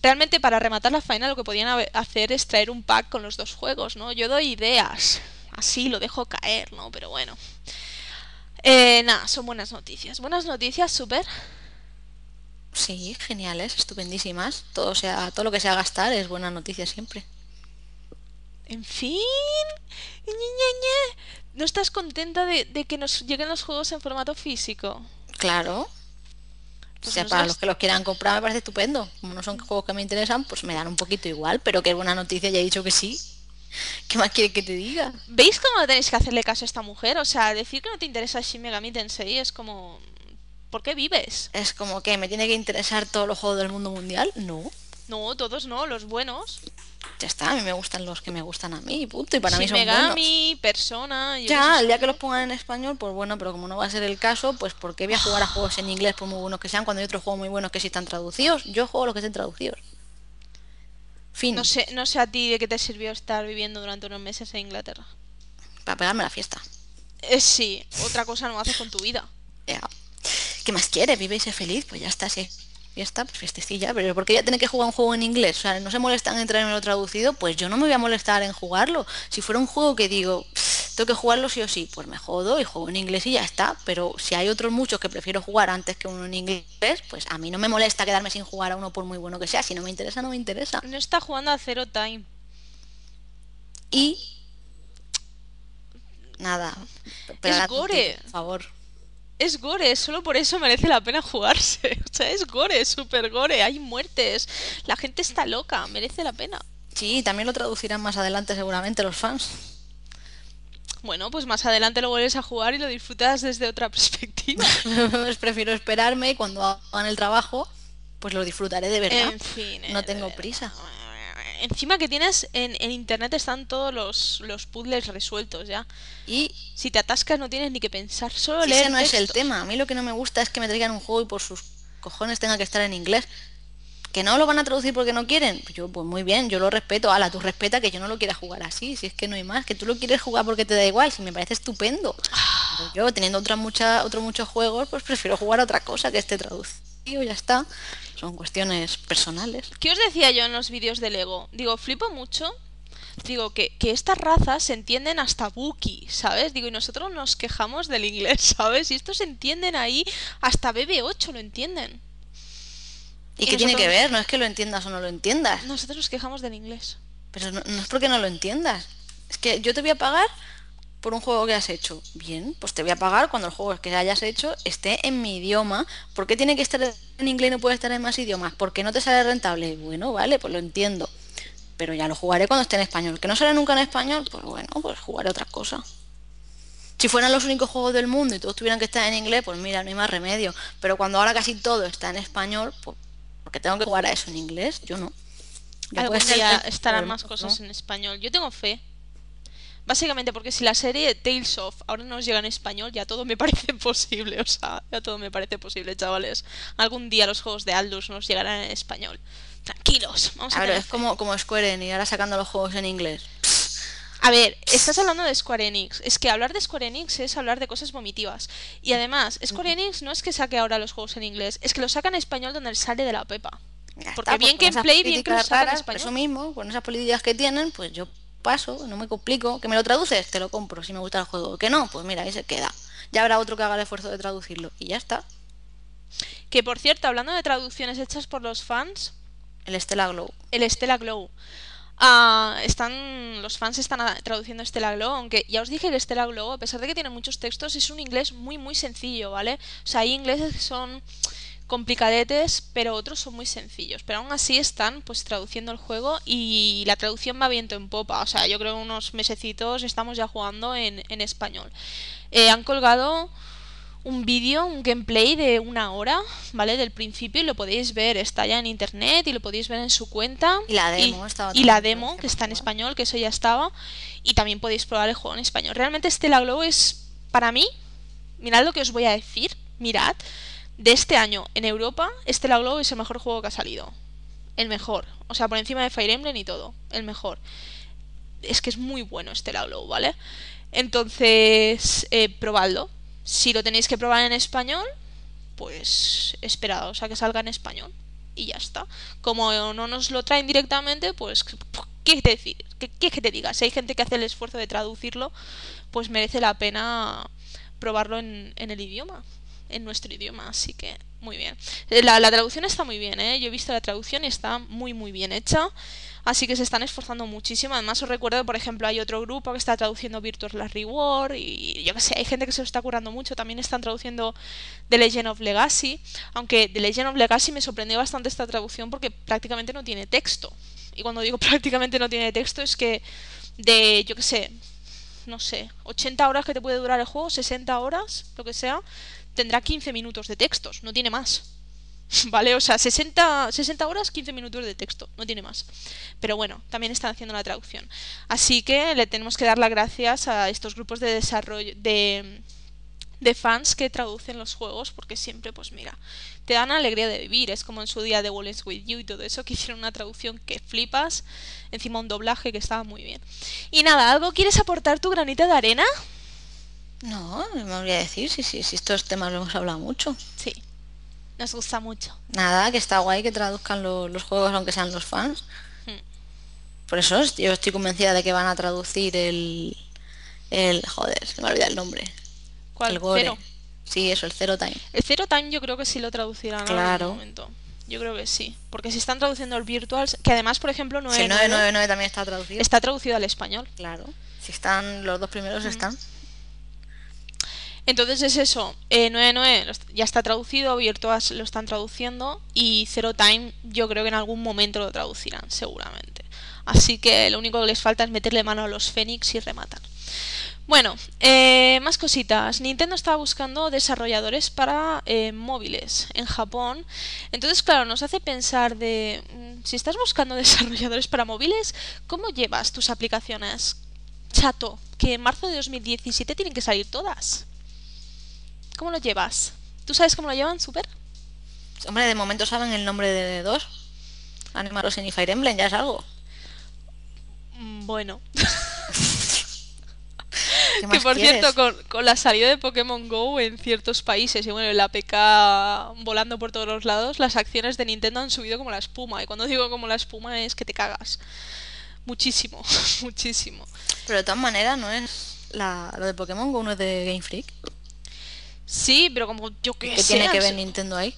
Realmente para rematar la faena lo que podían hacer es traer un pack con los dos juegos, ¿no? Yo doy ideas, así lo dejo caer, ¿no? Pero bueno. Eh, nada, son buenas noticias. Buenas noticias, súper. Sí, geniales, estupendísimas. Todo, sea, todo lo que sea gastar es buena noticia siempre. En fin. ¿No estás contenta de, que nos lleguen los juegos en formato físico? Claro. Pues o sea, para los que los quieran comprar me parece estupendo. Como no son juegos que me interesan, pues me dan un poquito igual, pero qué buena noticia, ya he dicho que sí. ¿Qué más quiere que te diga? ¿Veis cómo tenéis que hacerle caso a esta mujer? O sea, decir que no te interesa Shin Megami Tensei es como... ¿Por qué vives? Es como que me tiene que interesar todos los juegos del mundo mundial. No. No, todos no, los buenos. Ya está, a mí me gustan los que me gustan a mí, punto. Y para mí son Megami, Persona... Ya, el día que los pongan en español, pues bueno, pero como no va a ser el caso, pues ¿por qué voy a jugar a juegos en inglés por muy buenos que sean cuando hay otros juegos muy buenos que sí están traducidos? Yo juego los que estén traducidos. Fin. No sé, no sé a ti de qué te sirvió estar viviendo durante unos meses en Inglaterra. Para pegarme la fiesta. Eh, sí, otra cosa no haces con tu vida. Ya. ¿Qué más quieres? Vive y sé feliz, pues ya está, sí fiesta, pues fiestecilla, pero porque ya tiene que jugar un juego en inglés? O sea, no se molestan en traerme lo traducido, pues yo no me voy a molestar en jugarlo. Si fuera un juego que digo, tengo que jugarlo sí o sí, pues me jodo y juego en inglés y ya está. Pero si hay otros muchos que prefiero jugar antes que uno en inglés, pues a mí no me molesta quedarme sin jugar a uno por muy bueno que sea. Si no me interesa, no me interesa. No está jugando a Zero Time. Y... Nada. es gore. por favor es gore, solo por eso merece la pena jugarse. O sea, es gore, es súper gore, hay muertes, la gente está loca, merece la pena. Sí, también lo traducirán más adelante seguramente los fans. Bueno, pues más adelante lo vuelves a jugar y lo disfrutas desde otra perspectiva. pues prefiero esperarme y cuando hagan el trabajo, pues lo disfrutaré de verdad. En fin. No tengo eh, prisa encima que tienes en, internet están todos los, los, puzzles resueltos ya. Y si te atascas no tienes ni que pensar, solo leer. Ese no es el tema. A mí lo que no me gusta es que me traigan un juego y por sus cojones tenga que estar en inglés. Que no lo van a traducir porque no quieren. Pues yo, pues muy bien, yo lo respeto. Ala, tú respeta que yo no lo quiera jugar así. Si es que no hay más, que tú lo quieres jugar porque te da igual. Si me parece estupendo. yo, teniendo otras muchas, otros muchos juegos, pues prefiero jugar a otra cosa que esté traducido. Ya está son cuestiones personales. ¿Qué os decía yo en los vídeos de Lego? Digo, flipo mucho. Digo, que, que estas razas se entienden hasta Buki, ¿sabes? Digo, y nosotros nos quejamos del inglés, ¿sabes? Y estos se entienden ahí, hasta BB8 lo entienden. ¿Y, qué tiene que ver? No es que lo entiendas o no lo entiendas. Nosotros nos quejamos del inglés. Pero no, no es porque no lo entiendas. Es que yo te voy a pagar por un juego que has hecho. Bien, pues te voy a pagar cuando el juego que hayas hecho esté en mi idioma. ¿Por qué tiene que estar en inglés y no puede estar en más idiomas? ¿Por qué no te sale rentable? Bueno, vale, pues lo entiendo. Pero ya lo jugaré cuando esté en español. ¿Que no sale nunca en español? Pues bueno, pues jugaré otra cosa. Si fueran los únicos juegos del mundo y todos tuvieran que estar en inglés, pues mira, no hay más remedio. Pero cuando ahora casi todo está en español, pues porque tengo que jugar a eso en inglés, yo no. Algún día estarán más cosas en español. Yo tengo fe Básicamente porque si la serie Tales of ahora nos llega en español, ya todo me parece posible. O sea, ya todo me parece posible, chavales. Algún día los juegos de Aldous nos llegarán en español. Tranquilos, vamos a, A ver, tener es como, como Square Enix, ahora sacando los juegos en inglés. A ver, estás hablando de Square Enix. Es que hablar de Square Enix es hablar de cosas vomitivas. Y además, Square Enix no es que saque ahora los juegos en inglés, es que los saca en español donde sale de la pepa. Ya Porque está, bien pues que en Play, bien que lo sacan en español. Eso mismo, con esas políticas que tienen, pues yo paso, no me complico. ¿Que me lo traduces? Te lo compro si me gusta el juego. ¿Que no? Pues mira, ahí se queda. Ya habrá otro que haga el esfuerzo de traducirlo. Y ya está. Que por cierto, hablando de traducciones hechas por los fans, El Stella Glow. el Stella Glow. Ah, están los fans están traduciendo Stella Glow, aunque ya os dije que el Stella Glow, a pesar de que tiene muchos textos, es un inglés muy muy sencillo, ¿vale? O sea, hay ingleses que son complicadetes, pero otros son muy sencillos. Pero aún así están pues traduciendo el juego y la traducción va viento en popa. O sea, yo creo que unos mesecitos estamos ya jugando en, en español. Eh, han colgado un vídeo, un gameplay de una hora, ¿vale? Del principio y lo podéis ver, está ya en internet y lo podéis ver en su cuenta. Y la demo y la demo, que está en español, que eso ya estaba. Y también podéis probar el juego en español. Realmente Stella Glow es, para mí, mirad lo que os voy a decir, mirad, de este año en Europa, Stella Glow es el mejor juego que ha salido. El mejor. O sea, por encima de Fire Emblem y todo. El mejor. Es que es muy bueno Stella Glow, ¿vale? Entonces, eh, probadlo. Si lo tenéis que probar en español, pues esperaos a que salga en español. Y ya está. Como no nos lo traen directamente, pues, ¿qué te, decir? ¿Qué, qué te diga? Si hay gente que hace el esfuerzo de traducirlo, pues merece la pena probarlo en, en el idioma. En nuestro idioma, así que muy bien. Eh, La, traducción está muy bien, ¿eh? Yo he visto la traducción y está muy, muy bien hecha. Así que se están esforzando muchísimo. Además, os recuerdo por ejemplo, hay otro grupo que está traduciendo Virtual Last Reward. Y yo que sé, hay gente que se lo está curando mucho. También están traduciendo The Legend of Legacy. Aunque The Legend of Legacy me sorprendió bastante esta traducción porque prácticamente no tiene texto. Y cuando digo prácticamente no tiene texto, es que de, yo que sé, no sé, 80 horas que te puede durar el juego, 60 horas, lo que sea, tendrá 15 minutos de textos, no tiene más. ¿Vale? O sea, 60, 60 horas, 15 minutos de texto, no tiene más. Pero bueno, también están haciendo la traducción. Así que le tenemos que dar las gracias a estos grupos de desarrollo, de, de fans que traducen los juegos, porque siempre, pues mira, te dan alegría de vivir. Es como en su día de Wallens With You y todo eso, que hicieron una traducción que flipas, encima un doblaje que estaba muy bien. Y nada, ¿algo quieres aportar tu granita de arena? No, me voy a decir si, si, si estos temas lo hemos hablado mucho. Sí, nos gusta mucho. Nada, que está guay que traduzcan lo- los juegos aunque sean los fans. Hmm. Por eso es- yo estoy convencida de que van a traducir el... el joder, se me olvida el nombre. ¿Cuál? el gore. Cero. Sí, eso, el Zero Time. El Zero Time yo creo que sí lo traducirán en Claro. algún momento. Yo creo que sí. Porque si están traduciendo el Virtual, que además, por ejemplo, Si el 999 999 también está traducido. está traducido al español. Claro. Si están los dos primeros, están. Entonces es eso, eh, 99 lo est- ya está traducido, Virtuas lo están traduciendo y Zero Time yo creo que en algún momento lo traducirán, seguramente. Así que lo único que les falta es meterle mano a los Fénix y rematar. Bueno, eh, más cositas. Nintendo estaba buscando desarrolladores para eh, móviles en Japón. Entonces, claro, nos hace pensar de, mm, si estás buscando desarrolladores para móviles, ¿cómo llevas tus aplicaciones? Chato, que en marzo de 2017 tienen que salir todas. ¿Cómo lo llevas? ¿Tú sabes cómo lo llevan, Super? Hombre, de momento saben el nombre de dos. Animal Crossing y Fire Emblem, ya es algo. Mm, Bueno. ¿Qué Que por quieres? cierto, con, con la salida de Pokémon Go en ciertos países y bueno, el APK volando por todos los lados, las acciones de Nintendo han subido como la espuma. Y cuando digo como la espuma es que te cagas. Muchísimo, muchísimo. Pero de todas maneras, no es la, lo de Pokémon Go, no es de Game Freak. Sí, pero como yo que ¿Qué sé, tiene que ver Nintendo ahí?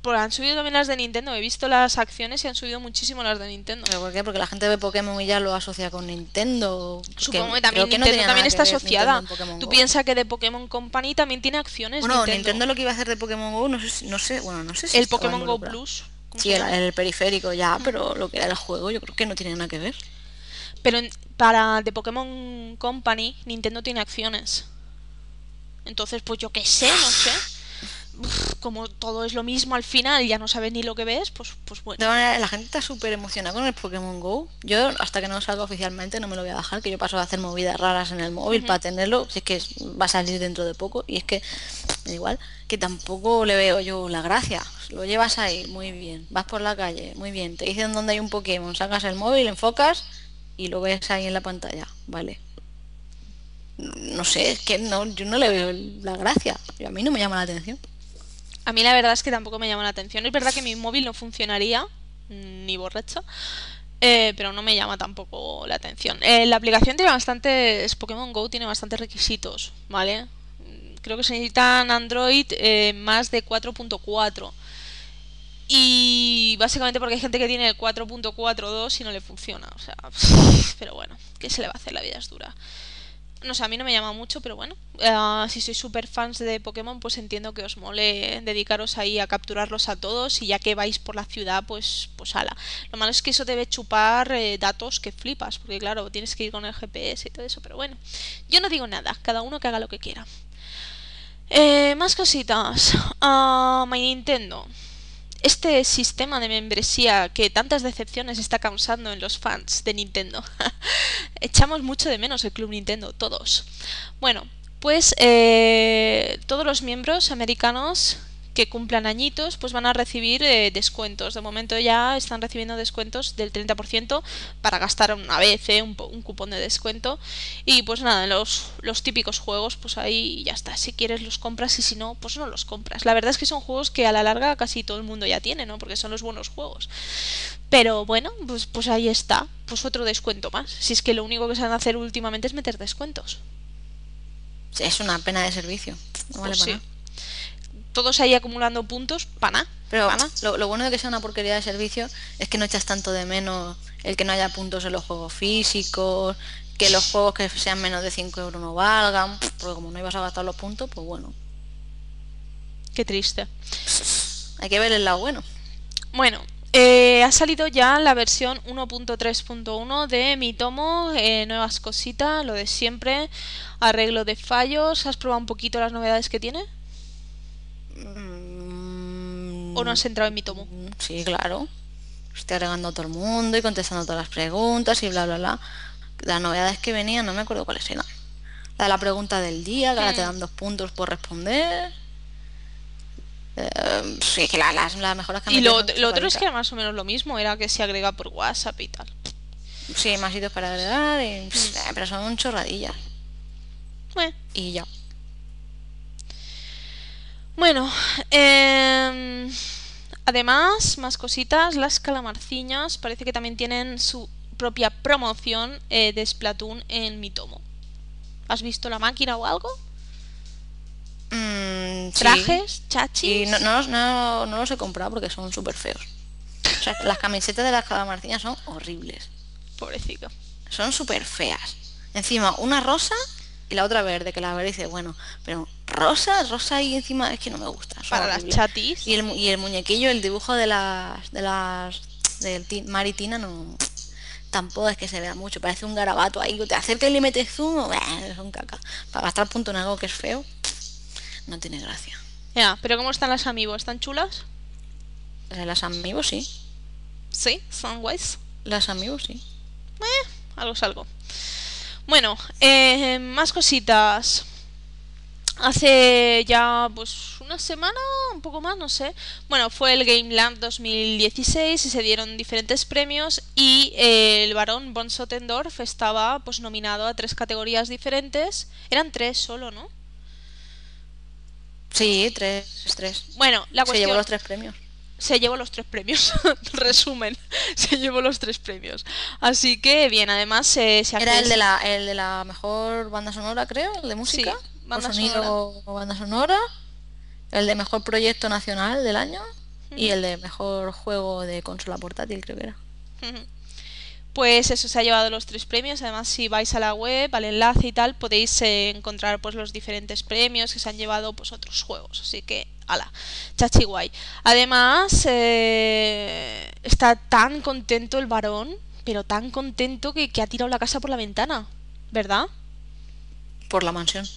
pues han subido también las de Nintendo. He visto las acciones y han subido muchísimo las de Nintendo. ¿Pero por qué? Porque la gente ve Pokémon y ya lo asocia con Nintendo. Supongo que también no Nintendo también nada está que asociada. Tú piensas que de Pokémon Company también tiene acciones Bueno, Nintendo. Nintendo. lo que iba a hacer de Pokémon Go, no sé, no sé, bueno, no sé si el Pokémon Go. Plus. ¿cómo Sí, el, periférico ya, pero lo que era el juego yo creo que no tiene nada que ver. Pero en- para The Pokémon Company, Nintendo tiene acciones. Entonces, pues yo qué sé, no sé. uf, como todo es lo mismo al final y ya no sabes ni lo que ves, pues, pues bueno. todas maneras, la gente está súper emocionada con el Pokémon Go. Yo, hasta que no salga oficialmente, no me lo voy a bajar, que yo paso a hacer movidas raras en el móvil para tenerlo. Si es que va a salir dentro de poco. Y es que, igual, que tampoco le veo yo la gracia. Lo llevas ahí, muy bien. Vas por la calle, muy bien. Te dicen dónde hay un Pokémon, sacas el móvil, enfocas y lo ves ahí en la pantalla. Vale. No sé, es que no, yo no le veo la gracia. A mí no me llama la atención. A mí la verdad es que tampoco me llama la atención. Es verdad que mi móvil no funcionaría, mm, ni borracha, eh, pero no me llama tampoco la atención. Eh, la aplicación tiene bastantes, Pokémon Go tiene bastantes requisitos, ¿vale? Mm, Creo que se necesitan Android eh, más de 4.4. Y básicamente porque hay gente que tiene el 4.42 y no le funciona. O sea, pero bueno, ¿qué se le va a hacer? La vida es dura. No sé, a mí no me llama mucho, pero bueno. eh, si sois super fans de Pokémon, pues entiendo que os mole dedicaros ahí a capturarlos a todos y ya que vais por la ciudad, pues, pues ala. Lo malo es que eso debe chupar eh, datos que flipas, porque claro, tienes que ir con el GPS y todo eso, pero bueno. Yo no digo nada, cada uno que haga lo que quiera. Eh, más cositas. Ah, My Nintendo. Este sistema de membresía que tantas decepciones está causando en los fans de Nintendo. Echamos mucho de menos el Club Nintendo, todos. Bueno, pues eh, todos los miembros americanos que cumplan añitos pues van a recibir eh, descuentos. De momento ya están recibiendo descuentos del 30% para gastar una vez eh, un, un cupón de descuento. Y pues nada, los, los típicos juegos pues ahí ya está. Si quieres los compras y si no pues no los compras. La verdad es que son juegos que a la larga casi todo el mundo ya tiene, ¿no? Porque son los buenos juegos. Pero bueno, pues, pues ahí está. Pues otro descuento más. Si es que lo único que saben hacer últimamente es meter descuentos. Es una pena de servicio. No vale Pues para sí. nada. Todos ahí acumulando puntos, pana. Pero pana. lo, lo bueno de que sea una porquería de servicio es que no echas tanto de menos el que no haya puntos en los juegos físicos, que los juegos que sean menos de 5 euros no valgan, porque como no ibas a gastar los puntos, pues bueno, Qué triste. hay que ver el lado bueno. Bueno, eh, ha salido ya la versión 1.3.1 de mi tomo, eh, nuevas cositas, lo de siempre, arreglo de fallos. ¿Has probado un poquito las novedades que tiene? Mm, ¿O no has entrado en mi tomo? Sí, claro. Estoy agregando a todo el mundo y contestando todas las preguntas y bla, bla, bla. Las novedades que venían, no me acuerdo cuáles eran. La de la pregunta del día, que ahora te Mm. dan dos puntos por responder. Eh, sí, que la- las, las mejoras que Y lo, otro es que era más o menos lo mismo, era que se agrega por WhatsApp y tal. Sí, más sitios para agregar, y, Mm. eh, pero son chorradillas. Bueno, Y ya. Bueno, em, además, más cositas, las calamarciñas parece que también tienen su propia promoción eh, de Splatoon en mi tomo. ¿Has visto la máquina o algo? Mm, sí. ¿Trajes? Y ¿Chachis? no, no, los- no, no los he comprado porque son súper feos. O sea, las camisetas de las calamarciñas son horribles. Pobrecito. Son súper feas. Encima, una rosa y la otra verde, que la verde dice, bueno, pero rosa, rosa y encima es que no me gusta. Para las chatis. Y el, y el muñequillo, el dibujo de las de las del ti- Maritina no tampoco es que se vea mucho, parece un garabato ahí, te acercas y le metes zoom, ¡buah! es un caca. Para gastar punto en algo que es feo, no tiene gracia. Ya, pero ¿cómo están las amigos? ¿Están chulas? Eh, Las amigos sí, Sí, son guays. las amigos sí. Eh, algo es algo. Bueno, eh, más cositas. Hace ya pues una semana, un poco más, no sé. Bueno, fue el Game Land 2016 y se dieron diferentes premios y eh, el varón von Sottendorf estaba pues nominado a tres categorías diferentes. Eran tres solo, ¿no? Sí, tres, tres. Bueno, la Se cuestión llevó los tres premios. se llevó los tres premios. Resumen, se llevó los tres premios. Así que bien, además eh, se Era el de la el de la mejor banda sonora, creo, el de música, o banda sonido o banda sonora, el de mejor proyecto nacional del año y el de mejor juego de consola portátil, creo que era. Pues eso se ha llevado los tres premios. Además, si vais a la web, al enlace y tal, podéis eh, encontrar pues los diferentes premios que se han llevado pues otros juegos. Así que, ala, chachi guay. Además, eh, está tan contento el varón, pero tan contento que, que ha tirado la casa por la ventana, ¿verdad? Por la mansión.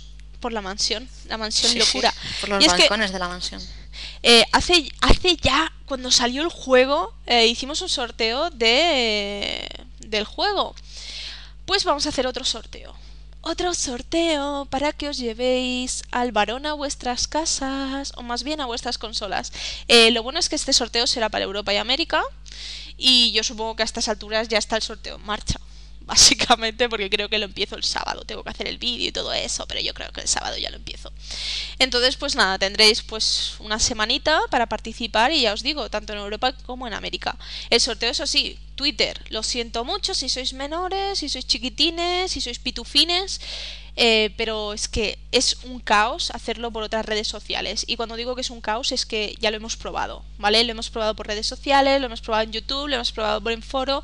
Por la mansión, la mansión Sí, locura. sí, por los Y es que balcones de la mansión. eh, hace, hace ya, cuando salió el juego, eh, hicimos un sorteo de, del juego. Pues vamos a hacer otro sorteo. Otro sorteo para que os llevéis al varón a vuestras casas, o más bien a vuestras consolas. Eh, lo bueno es que este sorteo será para Europa y América, y yo supongo que a estas alturas ya está el sorteo en marcha. Básicamente porque creo que lo empiezo el sábado. Tengo que hacer el vídeo y todo eso, pero yo creo que el sábado ya lo empiezo. Entonces, pues nada, tendréis pues una semanita para participar y ya os digo, tanto en Europa como en América. El sorteo, eso sí, Twitter. Lo siento mucho si sois menores, si sois chiquitines, si sois pitufines. Eh, pero es que es un caos hacerlo por otras redes sociales. Y cuando digo que es un caos es que ya lo hemos probado, ¿vale? Lo hemos probado por redes sociales, lo hemos probado en YouTube, lo hemos probado por en foro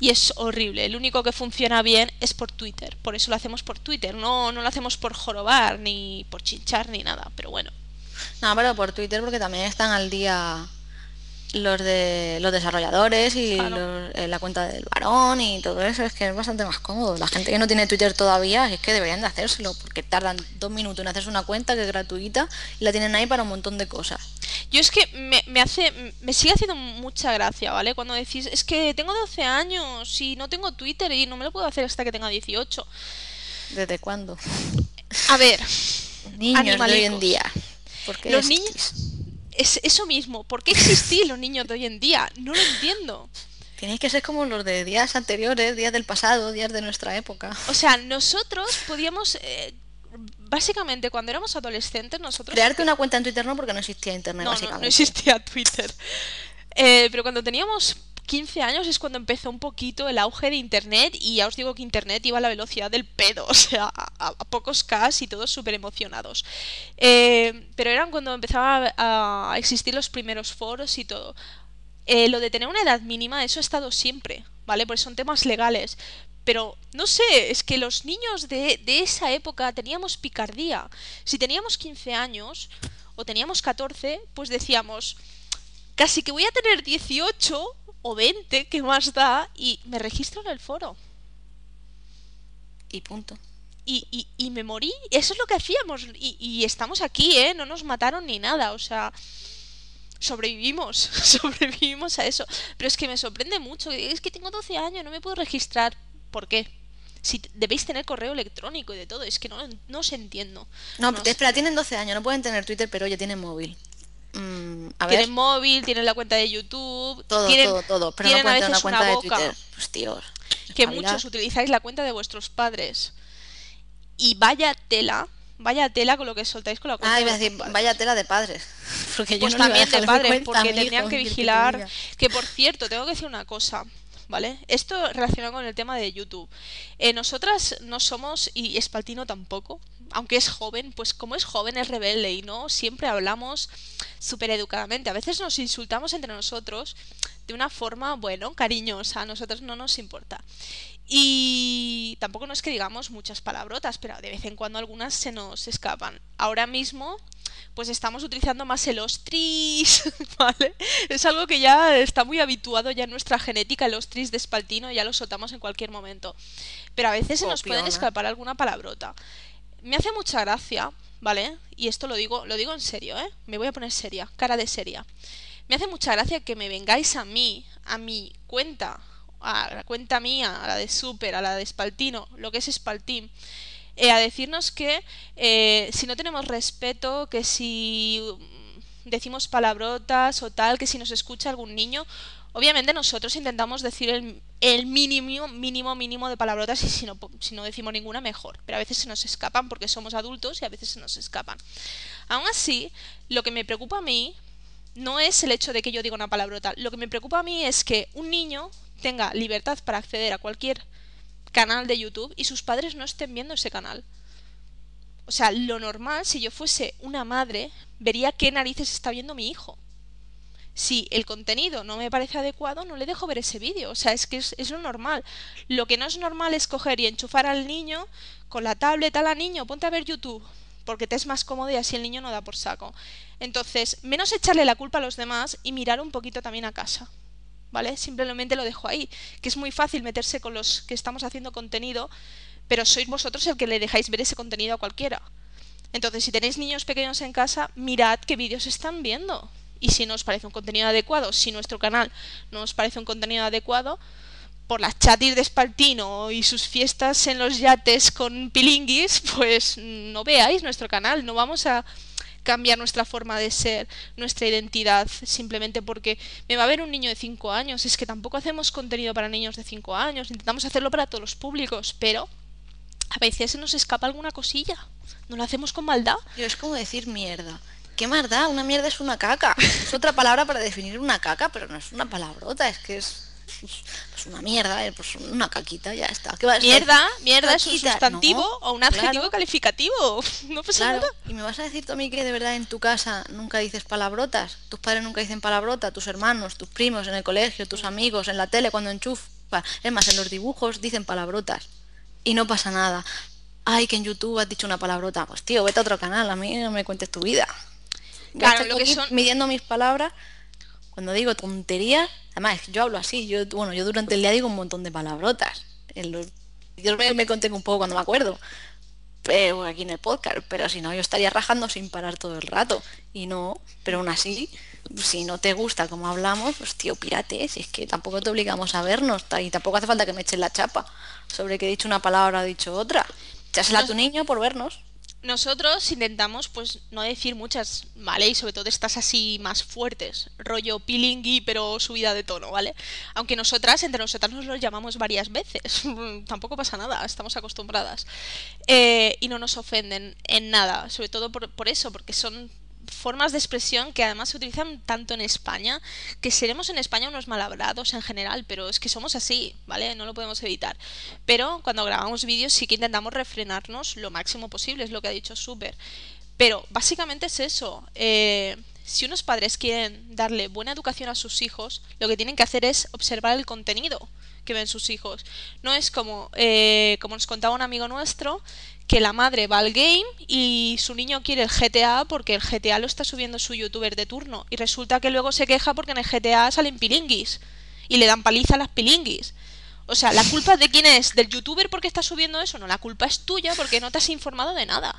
y es horrible. El único que funciona bien es por Twitter. Por eso lo hacemos por Twitter. No, no lo hacemos por jorobar, ni por chinchar, ni nada. Pero bueno. No, pero por Twitter porque también están al día los de los desarrolladores y Claro. los- eh, la cuenta del varón y todo eso. Es que es bastante más cómodo. La gente que no tiene Twitter todavía es que deberían de hacérselo porque tardan dos minutos en hacerse una cuenta que es gratuita y la tienen ahí para un montón de cosas. Yo es que me, me hace, me sigue haciendo mucha gracia, ¿vale? Cuando decís, es que tengo 12 años y no tengo Twitter y no me lo puedo hacer hasta que tenga 18. ¿Desde cuándo? A ver, Niños de hoy en día. ¿Por qué Los existís? Es eso mismo. ¿Por qué existís los niños de hoy en día? No lo entiendo. Tenéis que ser como los de días anteriores, días del pasado, días de nuestra época. O sea, nosotros podíamos... eh, básicamente, cuando éramos adolescentes, nosotros... Crearte una cuenta en Twitter no porque no existía internet No, no, básicamente. no existía Twitter. Eh, pero cuando teníamos 15 años es cuando empezó un poquito el auge de Internet y ya os digo que Internet iba a la velocidad del pedo, o sea, a, pocos K y todos súper emocionados. Eh, pero eran cuando empezaban a, a existir los primeros foros y todo. Eh, lo de tener una edad mínima, eso ha estado siempre, ¿vale? Porque son temas legales. Pero, no sé, es que los niños de, de esa época teníamos picardía. Si teníamos 15 años o teníamos 14, pues decíamos, casi que voy a tener 18 o 20, que más da, y me registro en el foro. Y punto. Y, y, y me morí, eso es lo que hacíamos. Y, y estamos aquí, ¿eh? No nos mataron ni nada, o sea, sobrevivimos, sobrevivimos a eso. Pero es que me sorprende mucho, es que tengo 12 años, no me puedo registrar. ¿Por qué? Si debéis tener correo electrónico y de todo, es que no, no os entiendo. No, No espera, tienen 12 años, no pueden tener Twitter, pero oye, tienen móvil. Mm, a ver, Tienen móvil, tienen la cuenta de YouTube, todo, tienen, todo, todo, pero no tienen a tener una veces cuenta una de boca. Twitter. Pues que muchos utilizáis la cuenta de vuestros padres. Y vaya tela, vaya tela con lo que soltáis con la cuenta Ah, iba a decir, vaya tela de padres. Porque yo Pues no iba a también de padres, porque tendrían que ¿qué te vigilar. Que por cierto, tengo que decir una cosa, ¿vale? Esto relacionado con el tema de YouTube. Eh, nosotras no somos, y Espaltino tampoco, aunque es joven, pues como es joven es rebelde y no siempre hablamos súper educadamente. A veces nos insultamos entre nosotros de una forma, bueno, cariñosa, a nosotros no nos importa. Y tampoco no es que digamos muchas palabrotas, pero de vez en cuando algunas se nos escapan. Ahora mismo, pues estamos utilizando más el ostris, ¿vale? Es algo que ya está muy habituado ya en nuestra genética, el ostris de espaltino, ya lo soltamos en cualquier momento. Pero a veces se nos pueden escapar alguna palabrota. Me hace mucha gracia, ¿vale? Y esto lo digo, lo digo en serio, ¿eh? Me voy a poner seria, cara de seria. Me hace mucha gracia que me vengáis a mí, a mi cuenta, a la cuenta mía, a la de Super, a la de Spaltino, lo que es Spaltín, eh, a decirnos que eh, si no tenemos respeto, que si decimos palabrotas o tal, que si nos escucha algún niño, obviamente nosotros intentamos decir el, el mínimo, mínimo, mínimo de palabrotas y si no, si no decimos ninguna, mejor. Pero a veces se nos escapan porque somos adultos y a veces se nos escapan. Aún así, lo que me preocupa a mí no es el hecho de que yo diga una palabrota. Lo que me preocupa a mí es que un niño tenga libertad para acceder a cualquier canal de YouTube y sus padres no estén viendo ese canal. O sea, lo normal, si yo fuese una madre, vería qué narices está viendo mi hijo. Si el contenido no me parece adecuado, no le dejo ver ese vídeo. O sea, es que es, es lo normal. Lo que no es normal es coger y enchufar al niño con la tablet a la niño, ponte a ver YouTube, porque te es más cómodo y así el niño no da por saco. Entonces, menos echarle la culpa a los demás y mirar un poquito también a casa. ¿Vale? Simplemente lo dejo ahí. Que es muy fácil meterse con los que estamos haciendo contenido, pero sois vosotros el que le dejáis ver ese contenido a cualquiera. Entonces, si tenéis niños pequeños en casa, mirad qué vídeos están viendo. Y si no os parece un contenido adecuado, si nuestro canal no os parece un contenido adecuado, por las chatis de Espaltino y sus fiestas en los yates con pilinguis, pues no veáis nuestro canal, no vamos a cambiar nuestra forma de ser, nuestra identidad, simplemente porque me va a ver un niño de 5 años. Es que tampoco hacemos contenido para niños de 5 años, intentamos hacerlo para todos los públicos, pero a veces se nos escapa alguna cosilla. No lo hacemos con maldad. Yo es como decir mierda. ¿Qué maldad? Una mierda es una caca. Es otra palabra para definir una caca, pero no es una palabrota, es que es pues una mierda, eh, pues una caquita, ya está. mierda, mierda es un sustantivo o un adjetivo calificativo. No pasa nada. Y me vas a decir tú a mí que de verdad en tu casa nunca dices palabrotas, tus padres nunca dicen palabrota, tus hermanos, tus primos en el colegio, tus amigos, en la tele cuando enchufa. Es más, en los dibujos dicen palabrotas y no pasa nada. Ay, que en YouTube has dicho una palabrota. Pues tío, vete a otro canal, a mí no me cuentes tu vida. Claro, lo que son... midiendo mis palabras cuando digo tonterías, además yo hablo así, yo bueno, yo durante el día digo un montón de palabrotas. yo me, me contengo un poco cuando me acuerdo. Pero aquí en el podcast, pero si no yo estaría rajando sin parar todo el rato. Y no, pero aún así, si no te gusta como hablamos, pues tío, pírate, si es que tampoco te obligamos a vernos, y tampoco hace falta que me eches la chapa sobre que he dicho una palabra o he dicho otra. Echásela a tu niño por vernos nosotros intentamos pues no decir muchas, ¿vale? Y sobre todo estas así más fuertes, rollo pilingui pero subida de tono, ¿vale? Aunque nosotras, entre nosotras nos lo llamamos varias veces, tampoco pasa nada, estamos acostumbradas. Eh, y no nos ofenden en nada, sobre todo por, por eso, porque son formas de expresión que además se utilizan tanto en España, que seremos en España unos malabrados en general, pero es que somos así, ¿vale? No lo podemos evitar. Pero cuando grabamos vídeos sí que intentamos refrenarnos lo máximo posible, es lo que ha dicho Super. Pero básicamente es eso. Eh, si unos padres quieren darle buena educación a sus hijos, lo que tienen que hacer es observar el contenido que ven sus hijos. No es como, eh, como nos contaba un amigo nuestro, que la madre va al game y su niño quiere el GTA porque el GTA lo está subiendo su youtuber de turno y resulta que luego se queja porque en el GTA salen pilinguis y le dan paliza a las pilinguis. O sea, ¿la culpa de quién es? ¿Del youtuber porque está subiendo eso? No, la culpa es tuya porque no te has informado de nada.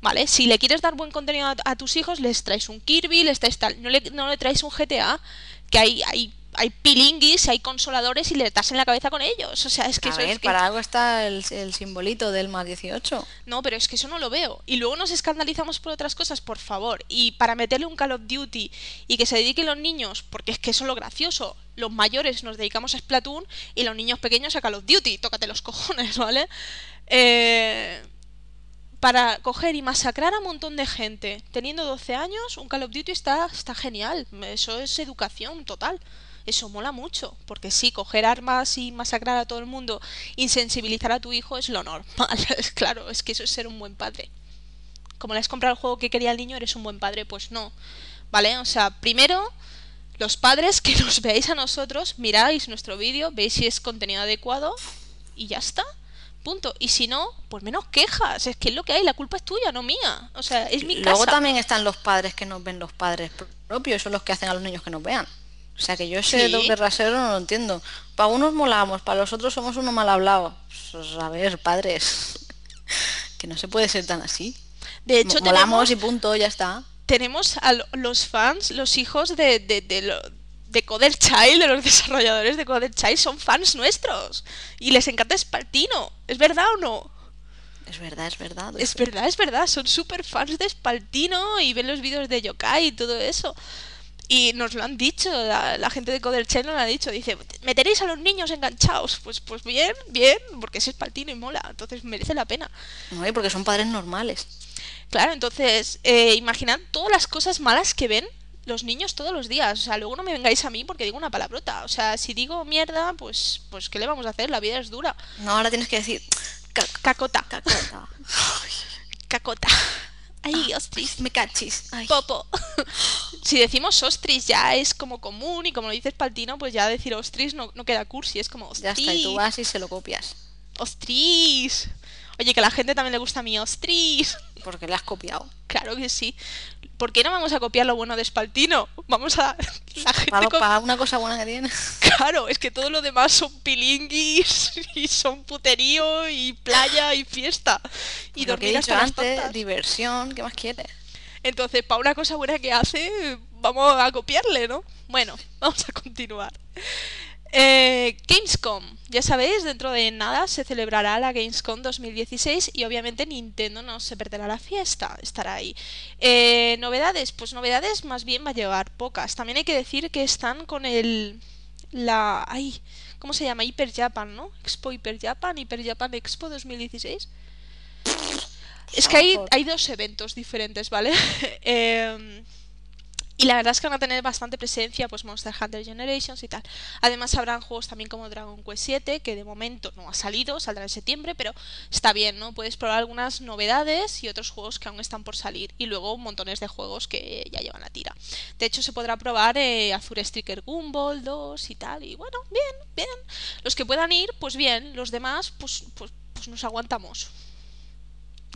¿Vale? Si le quieres dar buen contenido a, tus hijos, les traes un Kirby, les traes tal. No le, no le traes un GTA, que hay, hay hay pilinguis, hay consoladores y le das en la cabeza con ellos. O sea, es que eso es para algo está el, simbolito del más 18. No, pero es que eso no lo veo. Y luego nos escandalizamos por otras cosas, por favor. Y para meterle un Call of Duty y que se dediquen los niños, porque es que eso es lo gracioso. Los mayores nos dedicamos a Splatoon y los niños pequeños a Call of Duty. Tócate los cojones, ¿vale? Eh para coger y masacrar a un montón de gente teniendo 12 años, un Call of Duty está, está genial. Eso es educación total. Eso mola mucho, porque sí, coger armas y masacrar a todo el mundo, insensibilizar a tu hijo es lo normal. claro, es que eso es ser un buen padre. Como le has comprado el juego que quería el niño, eres un buen padre, pues no. ¿Vale? O sea, primero, los padres que nos veáis a nosotros, miráis nuestro vídeo, veis si es contenido adecuado y ya está. Punto. Y si no, pues menos quejas. Es que es lo que hay, la culpa es tuya, no mía. O sea, es mi Luego también están los padres que nos ven los padres propios, son los que hacen a los niños que nos vean. O sea que yo ese doble rasero no lo entiendo. Para unos molamos, para los otros somos uno mal hablado. Pues, a ver, padres, que no se puede ser tan así. De hecho, molamos y punto, ya está. Tenemos a los fans, los hijos de, de, de, de Coder Child, de los desarrolladores de Coder Child, son fans nuestros. Y les encanta Espaltino. ¿Es verdad o no? Es verdad, es verdad. Es, verdad, es verdad. Son súper fans de Espaltino y ven los vídeos de Yokai y todo eso. Y nos lo han didicho, la, gente de Coder Channel lo ha dicho, dice, meteréis a los niños enganchados. Pues, pues bien, bien, porque es espaltino y mola, entonces merece la pena. No, porque son padres normales. Claro, entonces, eh, imaginad todas las cosas malas que ven los niños todos los días. O sea, luego no me vengáis a mí porque digo una palabrota. O sea, si digo mierda, pues, pues ¿qué le vamos a hacer? La vida es dura. No, ahora tienes que decir cacota. Cacota. cacota. Ay, ah, ostris. Me cachis. Popo. si decimos ostris ya es como común y como lo dices paltino, pues ya decir ostris no, no queda cursi, es como ostris. Ya está, y tú vas y se lo copias. Ostris. Oye, que a la gente también le gusta mi Ostris. Porque le has copiado. Claro que sí. ¿Por qué no vamos a copiar lo bueno de Spaltino? Vamos a... La gente Para, para una cosa buena que tiene. Claro, es que todo lo demás son pilinguis y son puterío y playa y fiesta. Y Lo que he dormir dicho hasta las antes, tantas. diversión, ¿qué más quieres? Entonces, para una cosa buena que hace, vamos a copiarle, ¿no? Bueno, vamos a continuar. Eh, Gamescom, ya sabéis, dentro de nada se celebrará la Gamescom 2016 y obviamente Nintendo no se perderá la fiesta, estará ahí. Eh, novedades, pues novedades más bien va a llevar pocas. También hay que decir que están con el... la... ay, ¿cómo se llama? Hyper Japan, ¿no? Expo Hyper Japan, Hyper Japan Expo 2016. Es que hay, hay dos eventos diferentes, ¿vale? Em, y la verdad es que van a tener bastante presencia, pues Monster Hunter Generations y tal. Además habrán juegos también como Dragon Quest 7, que de momento no ha salido, saldrá en septiembre, pero está bien, ¿no? Puedes probar algunas novedades y otros juegos que aún están por salir. Y luego montones de juegos que ya llevan la tira. De hecho, se podrá probar eh, Azure Striker Gumball 2 y tal. Y bueno, bien, bien. Los que puedan ir, pues bien. Los demás, pues, pues, pues nos aguantamos.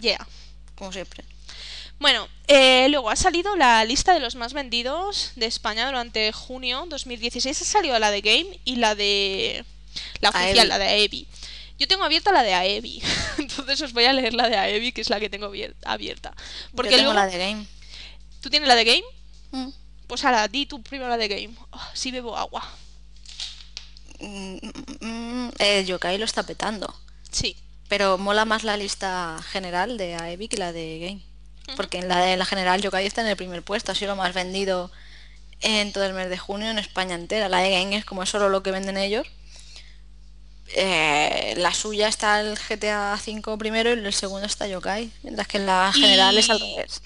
Yeah. Como siempre. Bueno, eh, luego ha salido la lista de los más vendidos de España durante junio 2016. Ha salido la de Game y la de. La oficial, la de Aevi. Yo tengo abierta la de Aevi. Entonces os voy a leer la de Aevi, que es la que tengo abier- abierta. Porque Yo tengo luego. la de Game. ¿Tú tienes la de Game? Mm. Pues ahora, di tú primero la de Game. Oh, sí bebo agua. Mm, mm, eh, Yokai lo está petando. Sí. Pero mola más la lista general de Aevi que la de Game. Porque en la de la general Yokai está en el primer puesto, ha sido lo más vendido en todo el mes de junio en España entera. La de Game es como solo lo que venden ellos. Eh, la suya está el GTA V primero y el segundo está Yokai, mientras que en la general es al revés.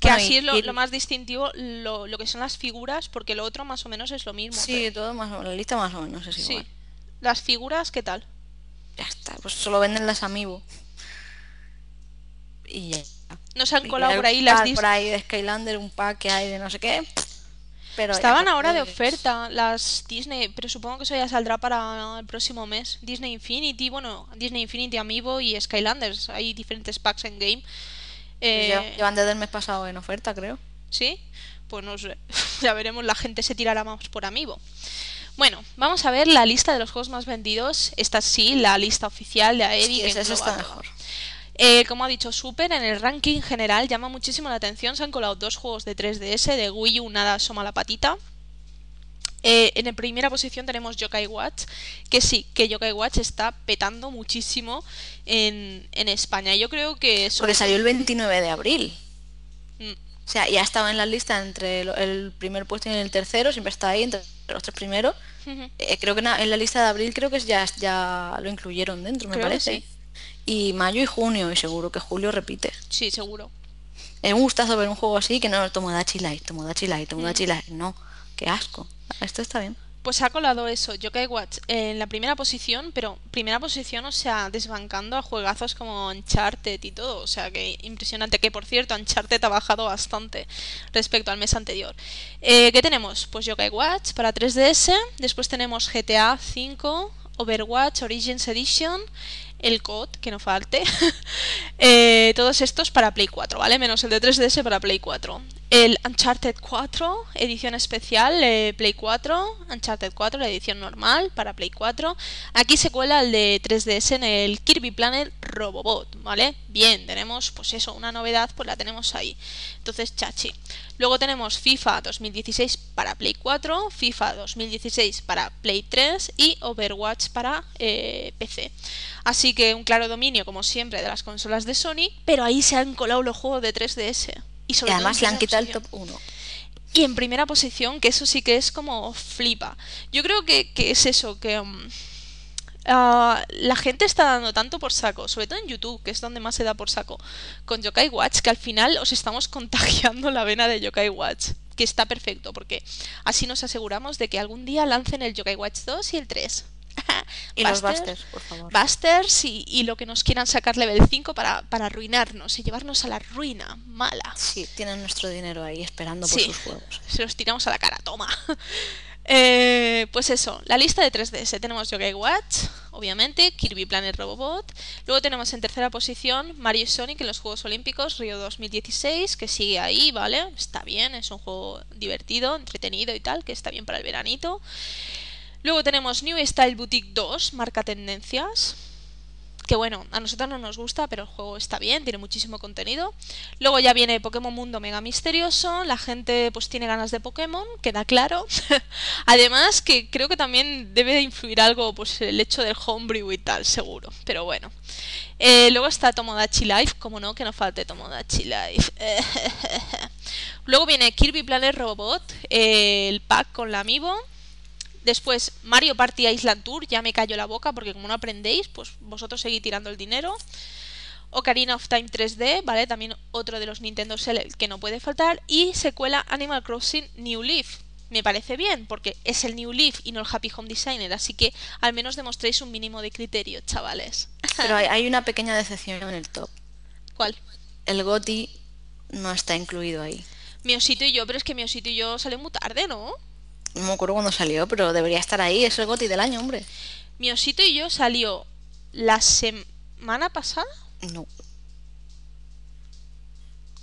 Que Bueno, así es lo, y- lo más distintivo, lo, lo que son las figuras, porque lo otro más o menos es lo mismo. Sí, todo más o menos, la lista más o menos es Sí. igual. Las figuras, ¿qué tal? Ya está, pues solo venden las Amiibo. Y ya. Nos han colado por ahí las por ahí de Skylander, un pack que hay de no sé qué. Pero Estaban ahora de oferta las Disney, pero supongo que eso ya saldrá para el próximo mes. Disney Infinity, bueno, Disney Infinity Amiibo y Skylanders. Hay diferentes packs en game. Eh, Llevan desde el mes pasado en oferta, creo. ¿Sí? Pues no sé. ya veremos, la gente se tirará más por Amiibo. Bueno, vamos a ver la lista de los juegos más vendidos. Esta sí, la lista oficial de Aevi. Sí, engloba está mejor. Eh, como ha dicho Super, en el ranking general llama muchísimo la atención. Se han colado dos juegos de 3DS, de Wii U, nada asoma la patita. Eh, en primera posición tenemos Yokai Watch, que sí, que Yokai Watch está petando muchísimo en, en España. Yo creo que eso... Porque salió el 29 de abril. Mm, O sea, ya estaba en la lista entre el primer puesto y el tercero, siempre está ahí entre los tres primeros. Eh, creo que en la lista de abril creo que ya, ya lo incluyeron dentro, me que parece. sí. Y mayo y junio, y seguro que julio repite. Sí, seguro. Es un gustazo ver un juego así que no Tomodachi Light, Tomodachi Light, Tomodachi Mm. Light. No, qué asco. Esto está bien. Pues ha colado eso, Yokai Watch en la primera posición, pero primera posición, o sea, desbancando a juegazos como Uncharted y todo, o sea, que impresionante, que por cierto, Uncharted ha bajado bastante respecto al mes anterior. Eh, ¿Qué tenemos? Pues Yokai Watch para 3DS, después tenemos GTA V, Overwatch Origins Edition, el COD, que no falte, Eh, todos estos para Play 4, ¿vale? Menos el de 3DS para Play 4. El Uncharted 4, edición especial, Play 4. Uncharted 4, la edición normal para Play 4. Aquí se cuela el de 3DS en el Kirby Planet Robobot, ¿vale? Bien, tenemos, pues eso, una novedad, pues la tenemos ahí. Entonces, chachi. Luego tenemos FIFA 2016 para Play 4, FIFA 2016 para Play 3 y Overwatch para eh, PC. Así que un claro dominio, como siempre, de las consolas de Sony, pero ahí se han colado los juegos de 3DS. Y, sobre además le han quitado el top 1. Y en primera posición, que eso sí que es como flipa. Yo creo que, que es eso, que mm, ah, la gente está dando tanto por saco, sobre todo en YouTube, que es donde más se da por saco, con Yokai Watch, que al final os estamos contagiando la vena de Yokai Watch. Que está perfecto, porque así nos aseguramos de que algún día lancen el Yokai Watch 2 y el 3. Y los Buster, Busters, por favor. Busters y, y lo que nos quieran sacar level 5 para, para arruinarnos y llevarnos a la ruina mala. Sí, tienen nuestro dinero ahí esperando por Sí. sus juegos. Se los tiramos a la cara, toma. Eh, pues eso, la lista de 3DS. Tenemos Yokai Watch, obviamente, Kirby Planet Robobot. Luego tenemos en tercera posición Mario y Sonic en los Juegos Olímpicos Río 2016, que sigue ahí, ¿vale? Está bien, es un juego divertido, entretenido y tal, que está bien para el veranito. Luego tenemos New Style Boutique 2, marca tendencias que bueno, a nosotros no nos gusta, pero el juego está bien, tiene muchísimo contenido. Luego ya viene Pokémon Mundo Mega Misterioso, la gente pues tiene ganas de Pokémon, queda claro. Además que creo que también debe influir algo pues el hecho del homebrew y tal, seguro, pero bueno. Eh, luego está Tomodachi Life, como no, que no falte Tomodachi Life. luego viene Kirby Planet Robot, eh, el pack con la Amiibo. Después Mario Party Island Tour, ya me callo la boca porque como no aprendéis, pues vosotros seguís tirando el dinero. Ocarina of Time 3D, ¿vale? También otro de los Nintendo Select que no puede faltar. Y secuela Animal Crossing New Leaf. Me parece bien, porque es el New Leaf y no el Happy Home Designer, así que al menos demostréis un mínimo de criterio, chavales. Pero hay, hay una pequeña decepción en el top. ¿Cuál? El GOTI no está incluido ahí. Mi osito y yo, pero es que mi osito y yo salió muy tarde, ¿no? No me acuerdo cuándo salió, pero debería estar ahí. Es el GOTI del año, hombre. Mi osito y yo salió la semana pasada. No.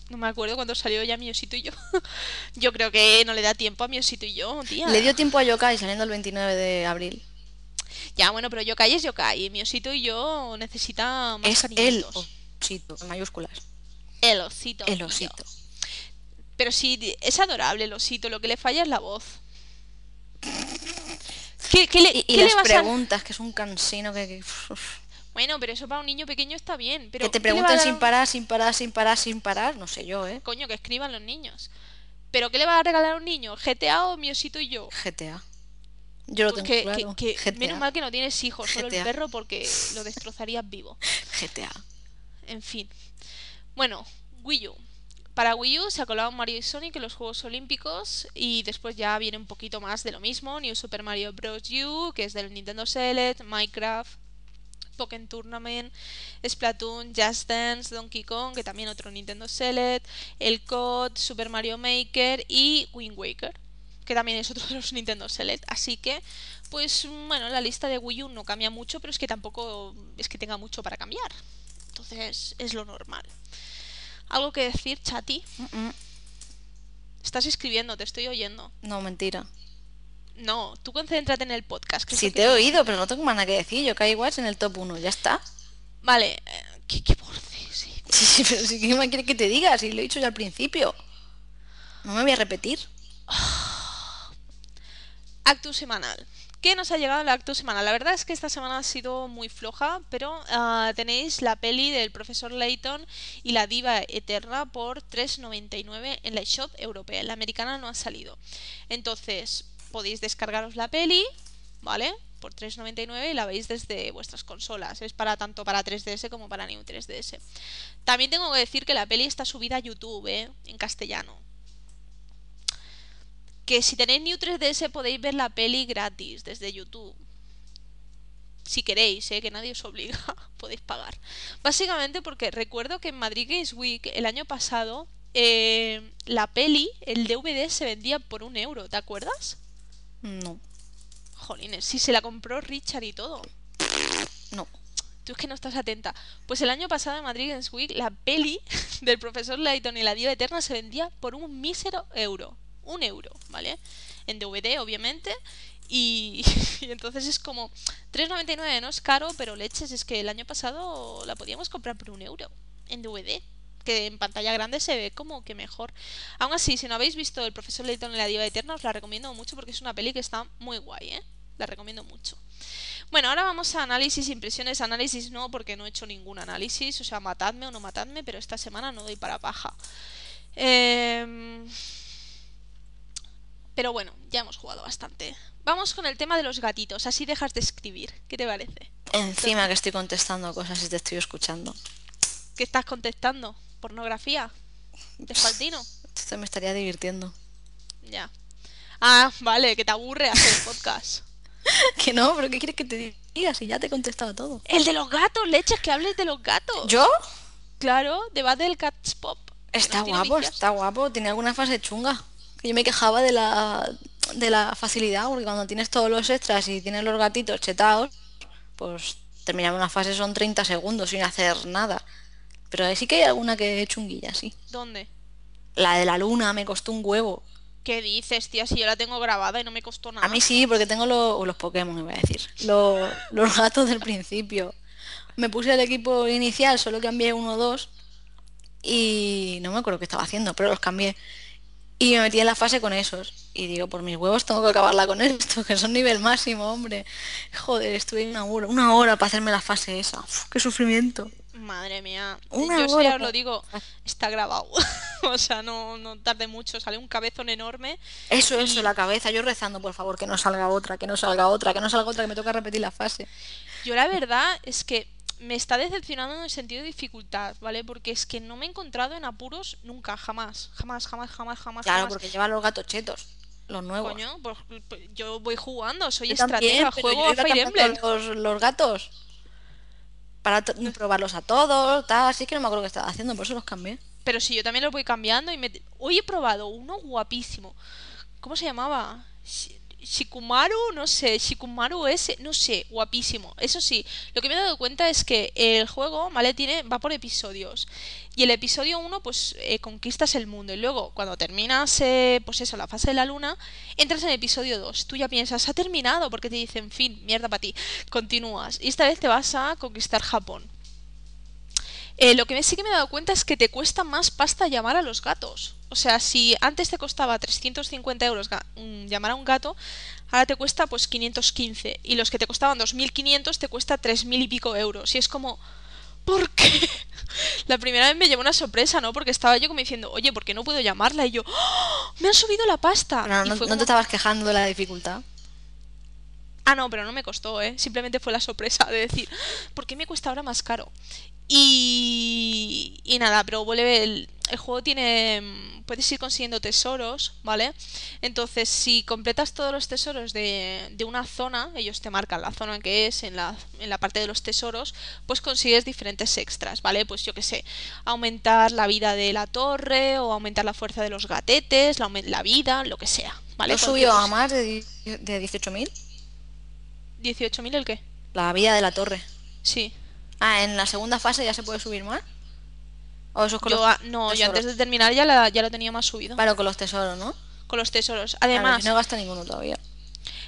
No me acuerdo cuándo salió ya mi osito y yo. yo creo que no le da tiempo a mi osito y yo, tía. Le dio tiempo a Yokai saliendo el 29 de abril. Ya, bueno, pero Yokai es Yokai. Mi osito y yo necesita más Es el osito, en mayúsculas. El osito. El osito. Pero sí, es adorable el osito. Lo que le falla es la voz. ¿Qué, qué le, Y, y qué le las vas a- preguntas, que es un cansino que... Bueno, pero eso para un niño pequeño está bien. Pero que te ¿qué le pregunten sin parar, sin parar, sin parar, sin parar. No sé yo, ¿eh? Coño, que escriban los niños. ¿Pero qué le va a regalar a un niño? ¿GTA o mi osito y yo? GTA. Yo lo Pues tengo que, claro. que- que GTA. menos mal que no tienes hijos, solo el perro porque lo destrozarías vivo. GTA. En fin. Bueno, Wii U. Para Wii U se ha colado Mario y Sonic en los Juegos Olímpicos y después ya viene un poquito más de lo mismo. New Super Mario Bros. U, que es del Nintendo Select, Minecraft, Pokémon Tournament, Splatoon, Just Dance, Donkey Kong, que también otro Nintendo Select, el COD, Super Mario Maker y Wind Waker, que también es otro de los Nintendo Select. Así que, pues bueno, la lista de Wii U no cambia mucho, pero es que tampoco es que tenga mucho para cambiar. Entonces es lo normal. ¿Algo que decir, Chati? Mm, mm. Estás escribiendo, te estoy oyendo. No, mentira. No, tú concéntrate en el podcast. que Sí que te he oído, pero no tengo más nada que decir. Yo caí Watch en el top 1, ya está. Vale, eh, ¿qué, qué borde? Sí. Sí, sí, pero si ¿qué más quieres que te diga? Si lo he dicho ya al principio. No me voy a repetir. Acto semanal. ¿Qué nos ha llegado el acto semanal? La verdad es que esta semana ha sido muy floja, pero ah, tenéis la peli del profesor Layton y la diva eterna por 3.99 en la shop europea. La americana no ha salido. Entonces, podéis descargaros la peli, ¿vale? Por 3.99 y la veis desde vuestras consolas. Es para tanto para 3DS como para New 3DS. También tengo que decir que la peli está subida a YouTube, ¿eh? En castellano que si tenéis New 3DS podéis ver la peli gratis desde YouTube. Si queréis, ¿eh? que nadie os obliga, podéis pagar. Básicamente porque recuerdo que en Madrid Games Week el año pasado eh, la peli, el DVD se vendía por un euro, ¿te acuerdas? No, Jolines, si se la compró Richard y todo. no. Tú es que no estás atenta. Pues el año pasado en Madrid Games Week la peli del profesor Layton y la diva eterna se vendía por un mísero euro. Un euro, ¿vale? En DVD, obviamente. Y, y entonces es como 3,99 no es caro, pero leches, es que el año pasado la podíamos comprar por un euro en DVD. Que en pantalla grande se ve como que mejor. Aún así, si no habéis visto El profesor Layton y la diva eterna, os la recomiendo mucho porque es una peli que está muy guay, ¿eh? La recomiendo mucho. Bueno, ahora vamos a análisis, impresiones. Análisis no, porque no he hecho ningún análisis. O sea, matadme o no matadme, pero esta semana no doy para paja. Em, Pero bueno, ya hemos jugado bastante. Vamos con el tema de los gatitos, así dejas de escribir. ¿Qué te parece? Encima que estoy contestando cosas y te estoy escuchando. ¿Qué estás contestando? ¿Pornografía? ¿Desfaltino? Esto me estaría divirtiendo. Ya. Ah, vale, que te aburre hacer podcast. Que no, pero ¿qué quieres que te diga si ya te he contestado todo? El de los gatos, leches, que hables de los gatos. ¿Yo? Claro, de Battle Cats Pop. Está guapo, está guapo. Tiene alguna fase chunga. Yo me quejaba de la de la facilidad, porque cuando tienes todos los extras y tienes los gatitos chetados, pues terminar una fase son 30 segundos sin hacer nada. Pero sí que hay alguna que he chunguilla, sí. ¿Dónde? La de la luna me costó un huevo. ¿Qué dices, tía? Si yo la tengo grabada y no me costó nada. A mí sí, porque tengo los, los Pokémon, iba a decir. Los, los gatos del principio. Me puse el equipo inicial, solo cambié uno o dos. Y no me acuerdo qué estaba haciendo, pero los cambié. Y me metí en la fase con esos. Y digo, por mis huevos tengo que acabarla con esto, que son nivel máximo, hombre. Joder, estuve una hora, una hora para hacerme la fase esa. Uf, qué sufrimiento. Madre mía. Una yo hora ya os lo digo, está grabado. o sea, no, no tarde mucho. Sale un cabezón enorme. Eso, eso, la cabeza. Yo rezando, por favor, que no salga otra, que no salga otra, que no salga otra, que me toca repetir la fase. Yo la verdad es que me está decepcionando en el sentido de dificultad, ¿vale? Porque es que no me he encontrado en apuros nunca, jamás. Jamás, jamás, jamás, jamás. Claro, jamás. porque lleva los gatos chetos, los nuevos. Coño, pues, pues, yo voy jugando, soy Yo también, estratega, pero juego a Fire Emblem. Los, los gatos. Para probarlos a todos, tal. Así que no me acuerdo qué estaba haciendo, por eso los cambié. Pero sí, yo también lo voy cambiando y me... Hoy he probado uno guapísimo. ¿Cómo se llamaba? Shi- Shikumaru, no sé, Shikumaru ese, no sé, guapísimo. Eso sí, lo que me he dado cuenta es que el juego, ¿vale? Tiene, va por episodios. Y el episodio 1, pues eh, conquistas el mundo. Y luego, cuando terminas, eh, pues eso, la fase de la luna, entras en el episodio 2. Tú ya piensas, ha terminado, porque te dicen, fin, mierda para ti. Continúas. Y esta vez te vas a conquistar Japón. Eh, lo que sí que me he dado cuenta es que te cuesta más pasta llamar a los gatos. O sea, si antes te costaba 350 euros mm, llamar a un gato, ahora te cuesta pues 515. Y los que te costaban 2.500 te cuesta 3.000 y pico euros. Y es como... ¿Por qué? La primera vez me llevó una sorpresa, ¿no? Porque estaba yo como diciendo, oye, ¿por qué no puedo llamarla? Y yo, ¡Oh! ¡me han subido la pasta! No, no, no como- te estabas quejando de la dificultad. Ah, no, pero no me costó, ¿eh? Simplemente fue la sorpresa de decir, ¿por qué me cuesta ahora más caro? Y, y nada, pero vuelve el, el juego tiene... mm, Puedes ir consiguiendo tesoros, ¿vale? Entonces, si completas todos los tesoros de, de una zona, ellos te marcan la zona que es en la, en la parte de los tesoros, pues consigues diferentes extras, ¿vale? Pues yo qué sé, aumentar la vida de la torre o aumentar la fuerza de los gatetes, la, vida, lo que sea, ¿vale? ¿Lo Cualquier subió a más de, de 18.000? ¿18.000 el qué? La vida de la torre. Sí. Ah, en la segunda fase ya se puede subir más. O eso es con Yo, los a- no, yo tesoros? antes de terminar ya, la- ya lo tenía más subido. Claro, con los tesoros, ¿no? Con los tesoros. Además, no gasta ninguno todavía.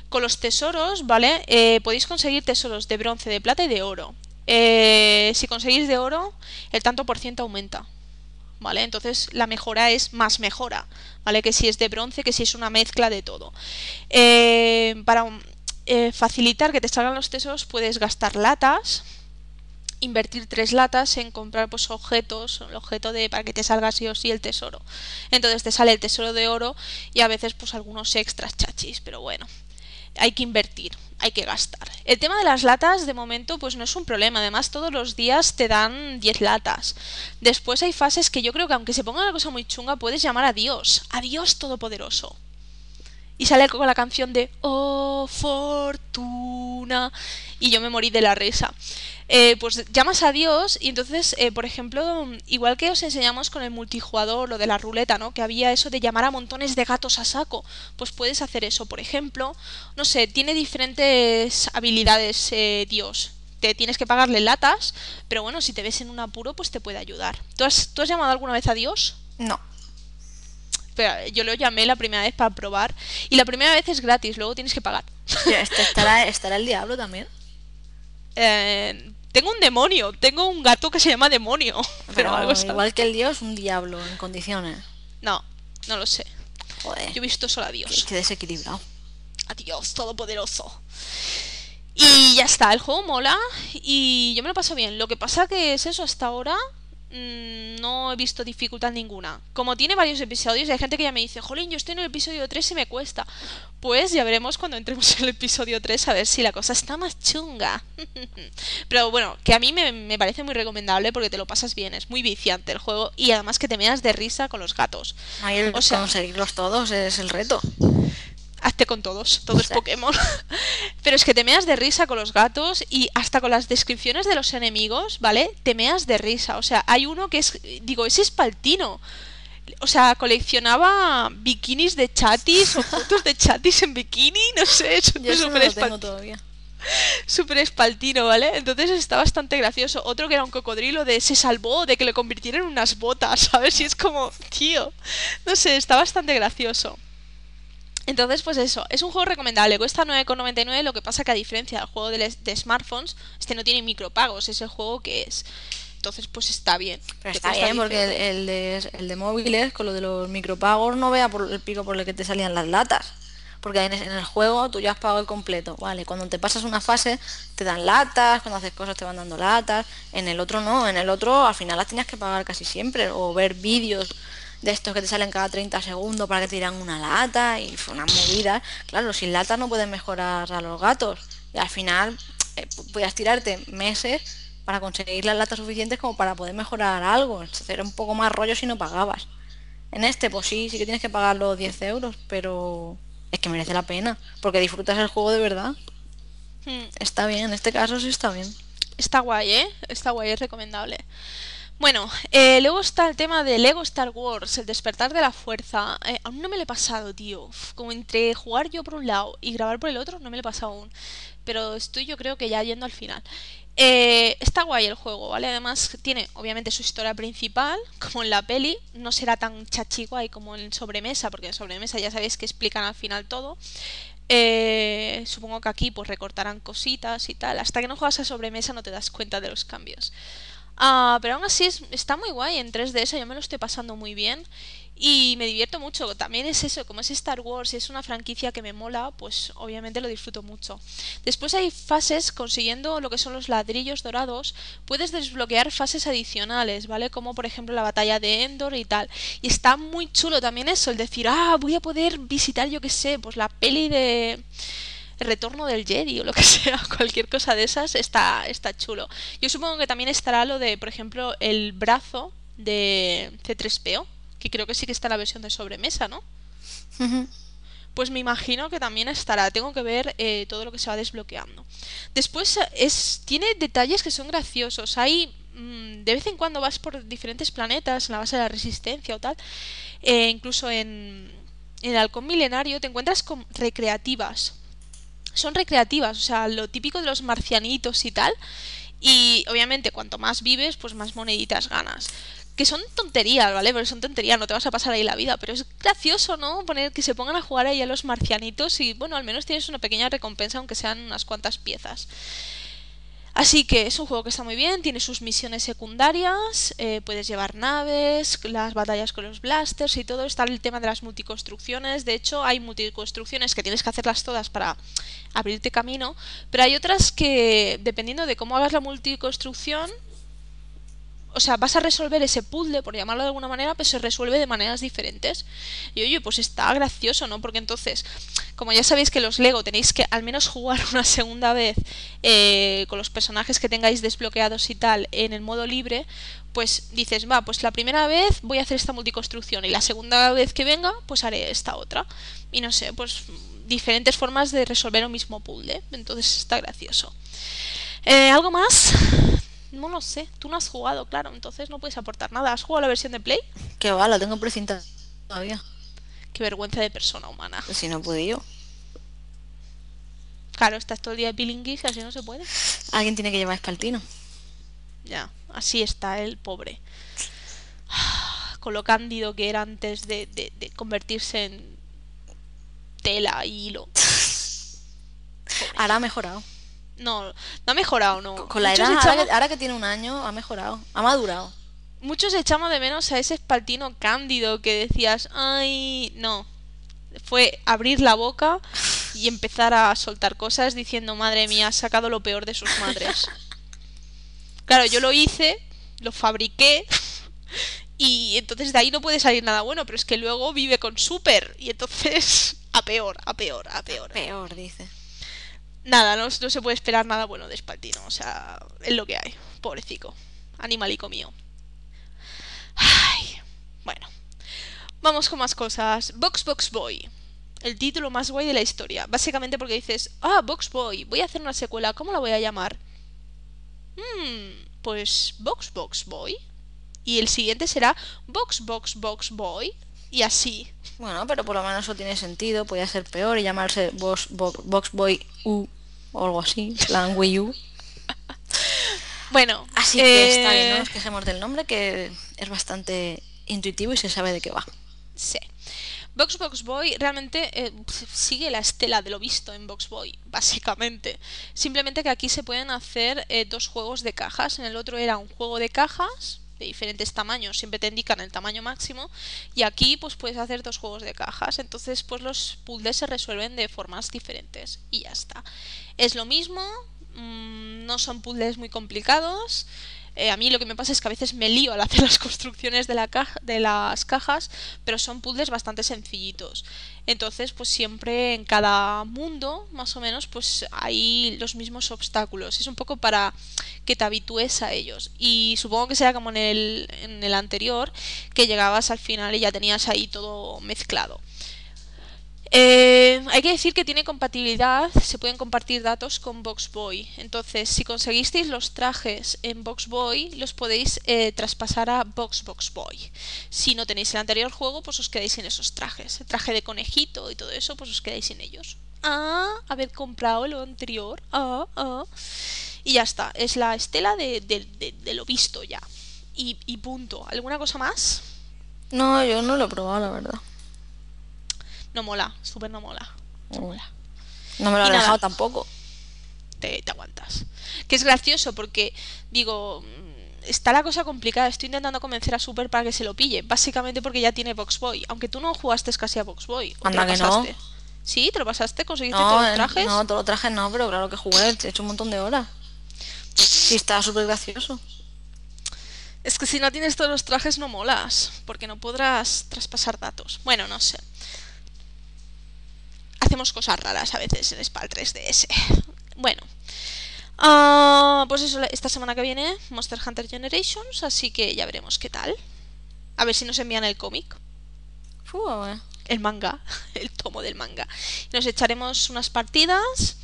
con los tesoros, ¿vale? Eh, podéis conseguir tesoros de bronce, de plata y de oro. Eh, si conseguís de oro, el tanto por ciento aumenta. ¿Vale? Entonces la mejora es más mejora. ¿Vale? Que si es de bronce, que si es una mezcla de todo. Eh, para eh, facilitar que te salgan los tesoros, puedes gastar latas. Invertir tres latas en comprar pues objetos, el objeto de para que te salga sí o sí el tesoro. Entonces te sale el tesoro de oro y a veces pues algunos extras chachis, pero bueno hay que invertir, hay que gastar. El tema de las latas, de momento, pues no es un problema. Además, todos los días te dan 10 latas. Después hay fases que yo creo que aunque se ponga una cosa muy chunga, puedes llamar a Dios. A Dios Todopoderoso. Y sale con la canción de Oh Fortuna. Y yo me morí de la risa. Eh, pues llamas a Dios y entonces, eh, por ejemplo, igual que os enseñamos con el multijugador, lo de la ruleta, ¿no? Que había eso de llamar a montones de gatos a saco. Pues puedes hacer eso, por ejemplo. No sé, tiene diferentes habilidades eh, Dios. Te tienes que pagarle latas, pero bueno, si te ves en un apuro, pues te puede ayudar. ¿Tú has, ¿tú has llamado alguna vez a Dios? No. Yo lo llamé la primera vez para probar. Y la primera vez es gratis, luego tienes que pagar. Este- ¿Estará, ¿Estará el diablo también? Eh, tengo un demonio, tengo un gato que se llama demonio. Pero, Pero algo sabe. igual que el dios, un diablo en condiciones. No, no lo sé. Joder, Yo he visto solo a qué, Dios. qué desequilibrado. A Dios todopoderoso. Y ya está, el juego mola y yo me lo paso bien. Lo que pasa que es eso, hasta ahora mm, no he visto dificultad ninguna. Como tiene varios episodios, hay gente que ya me dice, jolín, yo estoy en el episodio 3 y me cuesta. Pues ya veremos cuando entremos en el episodio 3 a ver si la cosa está más chunga. Pero bueno, que a mí me, me parece muy recomendable porque te lo pasas bien, es muy viciante el juego y además que te meas de risa con los gatos. Ahí el O sea- conseguirlos todos es el reto. Hazte con todos, todo es. Pokémon. Pero es que te meas de risa con los gatos y hasta con las descripciones de los enemigos, ¿vale? Te meas de risa. O sea, hay uno que es, digo, ese es Paltino. O sea, coleccionaba bikinis de chatis o fotos de chatis en bikini, no sé, es Yo eso no súper lo tengo espal- todavía. súper espaltino, ¿vale? Entonces está bastante gracioso. Otro que era un cocodrilo de se salvó de que le convirtieran en unas botas, ¿sabes? Y es como, tío, no sé, está bastante gracioso. Entonces, pues eso, es un juego recomendable, cuesta 9,99, lo que pasa que a diferencia del juego de, de smartphones, este no tiene micropagos, es el juego que es. Entonces, pues está bien. Pero está bien, 10 porque el, el de, el de móviles, con lo de los micropagos, no vea por el pico por el que te salían las latas. Porque en, en el juego tú ya has pagado el completo, ¿vale? Cuando te pasas una fase te dan latas, cuando haces cosas te van dando latas. En el otro no, en el otro al final las tenías que pagar casi siempre. O ver vídeos de estos que te salen cada 30 segundos para que te tiran una lata y fue una movida. Claro, sin latas no puedes mejorar a los gatos. Y al final eh, podías tirarte meses para conseguir las latas suficientes como para poder mejorar algo. Entonces era un poco más rollo si no pagabas. En este, pues sí, sí que tienes que pagar los 10 euros, pero es que merece la pena, porque disfrutas el juego de verdad. Hmm. Está bien, en este caso sí está bien. Está guay, ¿eh? Está guay, es recomendable. Bueno, eh, luego está el tema de Lego Star Wars, el despertar de la fuerza. Eh, aún no me lo he pasado, tío. Como entre jugar yo por un lado y grabar por el otro, no me lo he pasado aún. Pero estoy yo creo que ya yendo al final. Eh, está guay el juego, ¿vale? Además tiene obviamente su historia principal, como en la peli. No será tan chachi guay como en sobremesa, porque en sobremesa ya sabéis que explican al final todo. Supongo que aquí pues recortarán cositas y tal. Hasta que no juegas a sobremesa no te das cuenta de los cambios. Ah, pero aún así es- está muy guay en 3DS, yo me lo estoy pasando muy bien y me divierto mucho. También es eso, como es Star Wars y es una franquicia que me mola, pues obviamente lo disfruto mucho. Después hay fases, consiguiendo lo que son los ladrillos dorados, puedes desbloquear fases adicionales, ¿vale? Como por ejemplo la batalla de Endor y tal. Y está muy chulo también eso, el decir, ah, voy a poder visitar, yo qué sé, pues la peli de... El retorno del Jedi o lo que sea, cualquier cosa de esas, está, está chulo. Yo supongo que también estará lo de, por ejemplo, el brazo de C3PO, que creo que sí que está en la versión de sobremesa, ¿no? Pues me imagino que también estará. Tengo que ver eh, todo lo que se va desbloqueando. Después es tiene detalles que son graciosos. Hay mm, de vez en cuando vas por diferentes planetas en la base de la resistencia o tal. eh, incluso en, en el halcón milenario te encuentras con recreativas. Son recreativas, o sea, lo típico de los marcianitos y tal. Y obviamente cuanto más vives, pues más moneditas ganas. Que son tonterías, ¿vale? Pero son tonterías, no te vas a pasar ahí la vida. Pero es gracioso, ¿no? Poner que se pongan a jugar ahí a los marcianitos y bueno, al menos tienes una pequeña recompensa, aunque sean unas cuantas piezas. Así que es un juego que está muy bien, tiene sus misiones secundarias, eh, puedes llevar naves, las batallas con los blasters y todo. Está el tema de las multiconstrucciones. De hecho, hay multiconstrucciones que tienes que hacerlas todas para abrirte camino, pero hay otras que, dependiendo de cómo hagas la multiconstrucción, o sea, vas a resolver ese puzzle, por llamarlo de alguna manera, pero se resuelve de maneras diferentes. Y oye, pues está gracioso, ¿no? Porque entonces, como ya sabéis que los Lego tenéis que al menos jugar una segunda vez eh, con los personajes que tengáis desbloqueados y tal en el modo libre, pues dices, va, pues la primera vez voy a hacer esta multiconstrucción y la segunda vez que venga, pues haré esta otra. Y no sé, pues diferentes formas de resolver un mismo puzzle. Entonces está gracioso. Eh, ¿Algo más? No lo sé, tú no has jugado, claro, entonces no puedes aportar nada. ¿Has jugado la versión de Play? Que va, lo tengo precintada todavía. Qué vergüenza de persona humana. Pues si no pude yo. Claro, estás todo el día de pilinguis, así no se puede. Alguien tiene que llevar espaltino. Ya, así está el pobre. Con lo cándido que era antes de, de- de convertirse en tela y hilo. Ahora ha mejorado. No, no ha mejorado, no. Con la edad, echamos- ahora que, ahora que tiene un año, ha mejorado. Ha madurado. Muchos echamos de menos a ese espaltino cándido que decías, ay, no. Fue abrir la boca y empezar a soltar cosas diciendo, madre mía, ha sacado lo peor de sus madres. Claro, yo lo hice, lo fabriqué y entonces de ahí no puede salir nada bueno, pero es que luego vive con Super y entonces a peor, a peor, a peor. Peor, dice. Nada, no, se puede esperar nada bueno de Espaltino. O sea, es lo que hay. Pobrecico. Animalico mío. Ay, bueno. Vamos con más cosas. Box Box Boy. El título más guay de la historia. Básicamente porque dices, ah, Box Boy, voy a hacer una secuela, ¿cómo la voy a llamar? Hmm, pues Box Box Boy. Y el siguiente será Box Box Box Boy. Y así. Bueno, pero por lo menos eso tiene sentido. Podría ser peor y llamarse Box, Box, Box Boy U o algo así. Plan Wii U. Bueno, Así que está bien, no eh, nos quejemos del nombre, que es bastante intuitivo y se sabe de qué va. Sí. Box Box Boy realmente eh, sigue la estela de lo visto en Box Boy, básicamente. Simplemente que aquí se pueden hacer eh, dos juegos de cajas. En el otro era un juego de cajas de diferentes tamaños, siempre te indican el tamaño máximo. Y aquí pues puedes hacer dos juegos de cajas. Entonces pues los puzzles se resuelven de formas diferentes. Y ya está. Es lo mismo, mm, no son puzzles muy complicados. Eh, a mí lo que me pasa es que a veces me lío al hacer las construcciones de, la caja, de las cajas, pero son puzzles bastante sencillitos. Entonces, pues siempre en cada mundo, más o menos, pues hay los mismos obstáculos. Es un poco para que te habitúes a ellos. Y supongo que será como en el, en el anterior, que llegabas al final y ya tenías ahí todo mezclado. Eh, hay que decir que tiene compatibilidad, se pueden compartir datos con Boxboy. Entonces, si conseguisteis los trajes en Boxboy, los podéis eh, traspasar a Boxboxboy. Si no tenéis el anterior juego, pues os quedáis sin esos trajes. El traje de conejito y todo eso, pues os quedáis sin ellos. Ah, haber comprado lo anterior. Ah, ah. Y ya está, es la estela de, de- de- de lo visto ya. Y, y punto. ¿Alguna cosa más? No, yo no lo he probado, la verdad. No mola, súper no mola. No mola. No me lo nada. dejado tampoco. te, te aguantas. Que es gracioso porque, digo, mm, está la cosa complicada. Estoy intentando convencer a Super para que se lo pille. Básicamente porque ya tiene Boxboy. Aunque tú no jugaste casi a Boxboy. ¿o te Anda lo que no. ¿Sí? ¿Te lo pasaste? ¿Conseguiste No, todos los eh, trajes? no, todos los trajes no, pero claro que jugué, he hecho un montón de horas. Sí, está súper gracioso. Es que si no tienes todos los trajes no molas. Porque no podrás traspasar datos. Bueno, no sé. Hacemos cosas raras a veces en Spal 3DS. Bueno. Ah, pues eso, esta semana que viene Monster Hunter Generations, así que ya veremos qué tal. A ver si nos envían el cómic, eh. el manga, el tomo del manga. Nos echaremos unas partidas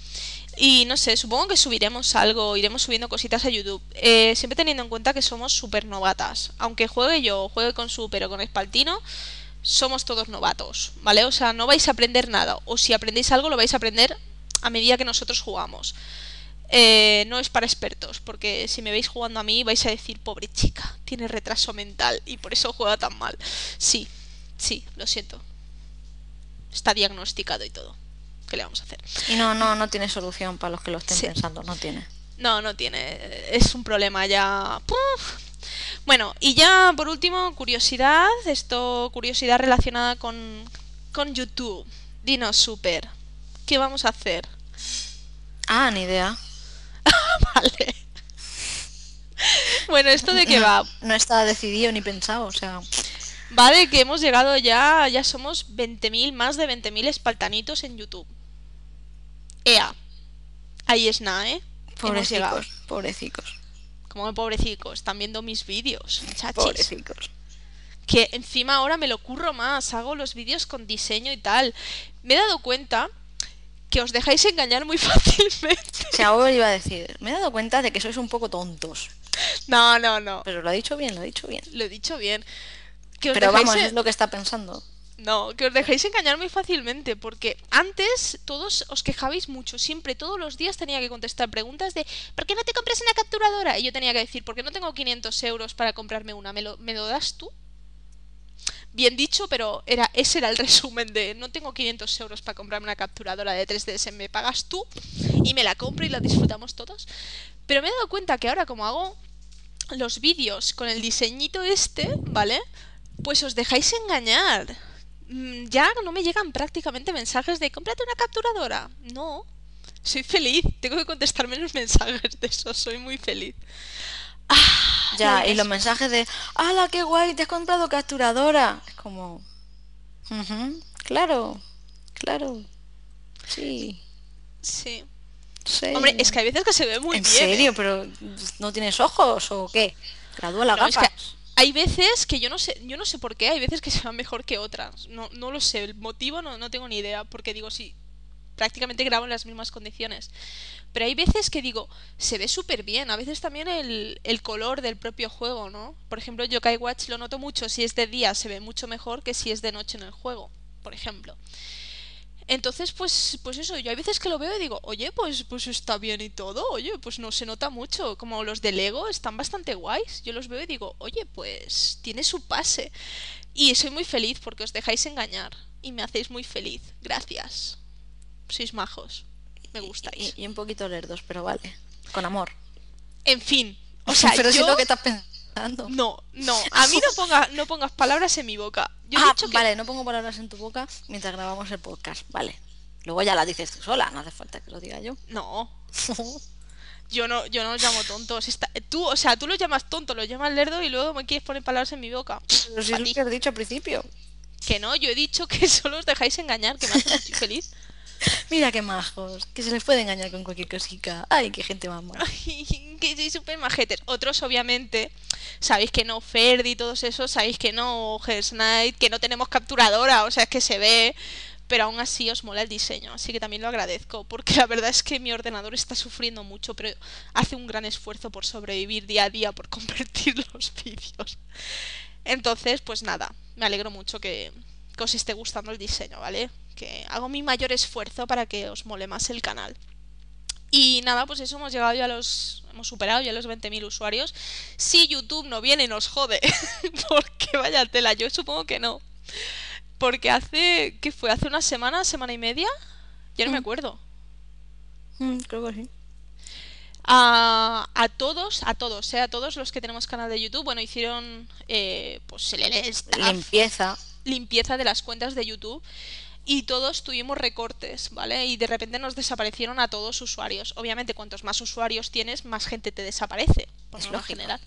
y no sé, supongo que subiremos algo, iremos subiendo cositas a YouTube. Eh, siempre teniendo en cuenta que somos súper novatas. Aunque juegue yo, juegue con Super o con Espaltino, somos todos novatos, ¿vale? O sea, no vais a aprender nada. O si aprendéis algo, lo vais a aprender a medida que nosotros jugamos. Eh, no es para expertos, porque si me veis jugando a mí vais a decir, pobre chica, tiene retraso mental y por eso juega tan mal. Sí, sí, lo siento. Está diagnosticado y todo. ¿Qué le vamos a hacer? Y no, no, no tiene solución para los que lo estén Sí. pensando, no tiene. No, no tiene. Es un problema ya. ¡Puf! Bueno, y ya por último, curiosidad. Esto, curiosidad relacionada con, con YouTube. Dinos, super. ¿Qué vamos a hacer? Ah, ni idea. Vale. Bueno, ¿esto de qué va? No está decidido ni pensado, o sea. Va de que hemos llegado ya, ya somos 20.000, más de 20.000 espaltanitos en YouTube. Ea. Ahí es nada, ¿eh? Pobrecicos, pobrecicos, Como pobrecicos, están viendo mis vídeos, chachis. pobrecicos. que encima ahora me lo curro más, hago los vídeos con diseño y tal. Me he dado cuenta que os dejáis engañar muy fácilmente. O sea, ahora iba a decir, me he dado cuenta de que sois un poco tontos. No, no, no. Pero lo ha dicho bien, lo ha dicho bien. Lo he dicho bien. Que os Pero dejáis vamos, es lo que está pensando. No, que os dejáis engañar muy fácilmente, porque antes todos os quejabais mucho, siempre, todos los días tenía que contestar preguntas de ¿por qué no te compras una capturadora? Y yo tenía que decir, porque no tengo 500 euros para comprarme una, ¿me lo, me lo das tú? Bien dicho, pero era, ese era el resumen de no tengo 500 euros para comprarme una capturadora de 3DS, me pagas tú y me la compro y la disfrutamos todos. Pero me he dado cuenta que ahora como hago los vídeos con el diseñito este, ¿vale? Pues os dejáis engañar. Mm, Ya no me llegan prácticamente mensajes de cómprate una capturadora. No. Soy feliz. Tengo que contestar menos mensajes de eso. Soy muy feliz. Ah, Ya, la y los mensajes de, ¡Hala, qué guay! ¿Te has comprado capturadora? Es como, "Ujú, claro, claro, sí, Sí. sí. Hombre, es que hay veces que se ve muy ¿En bien. ¿eh? serio? ¿Pero no tienes ojos o qué? Gradúa las No, es que gafas. Hay veces que yo no sé, yo no sé por qué, hay veces que se van mejor que otras. No, no lo sé, el motivo no, no tengo ni idea, porque digo, si prácticamente grabo en las mismas condiciones. Pero hay veces que digo, se ve súper bien. A veces también el, el, color del propio juego, ¿no? Por ejemplo, Yokai Watch lo noto mucho. Si es de día se ve mucho mejor que si es de noche en el juego, por ejemplo. Entonces, pues, pues eso, yo hay veces que lo veo y digo, oye, pues, pues está bien y todo, oye, pues no se nota mucho. Como los de Lego están bastante guays. Yo los veo y digo, oye, pues tiene su pase. Y soy muy feliz porque os dejáis engañar. Y me hacéis muy feliz. Gracias. Sois majos. Me gustáis. Y, un poquito lerdos, pero vale. Con amor. En fin. O sea, pero yo... es lo que estás No, no. A mí no, ponga, no pongas palabras en mi boca. Yo he ah, dicho que... vale, no pongo palabras en tu boca mientras grabamos el podcast. Vale. Luego ya la dices tú sola, no hace falta que lo diga yo. No. Yo no, yo no los llamo tontos. tú, o sea, tú los llamas tonto, los llamas lerdo y luego me quieres poner palabras en mi boca. Pero si es lo que has dicho al principio. Que no, yo he dicho que solo os dejáis engañar, que me hace muy feliz. Mira qué majos, que se les puede engañar con cualquier cosita. Ay, qué gente más mala. que soy súper majetes. Otros, obviamente, sabéis que no, Ferdi y todos esos, sabéis que no, Knight, que no tenemos capturadora, o sea, es que se ve pero aún así os mola el diseño, así que también lo agradezco, porque la verdad es que mi ordenador está sufriendo mucho, pero hace un gran esfuerzo por sobrevivir día a día, por convertir los vídeos. Entonces, pues nada, me alegro mucho que, os esté gustando el diseño, ¿vale? Que hago mi mayor esfuerzo para que os mole más el canal. Y nada, pues eso hemos llegado ya a los. Hemos superado ya los 20.000 usuarios. Si YouTube no viene nos jode, porque vaya tela, yo supongo que no. Porque hace, ¿qué fue? ¿Hace una semana, semana y media? Ya no me mm. acuerdo. Mm, creo que sí. A, a, todos, a todos, ¿eh? a todos los que tenemos canal de YouTube, bueno, hicieron eh, pues limpieza. Limpieza de las cuentas de YouTube y todos tuvimos recortes, ¿vale? Y de repente nos desaparecieron a todos usuarios. Obviamente, cuantos más usuarios tienes, más gente te desaparece, por lo general.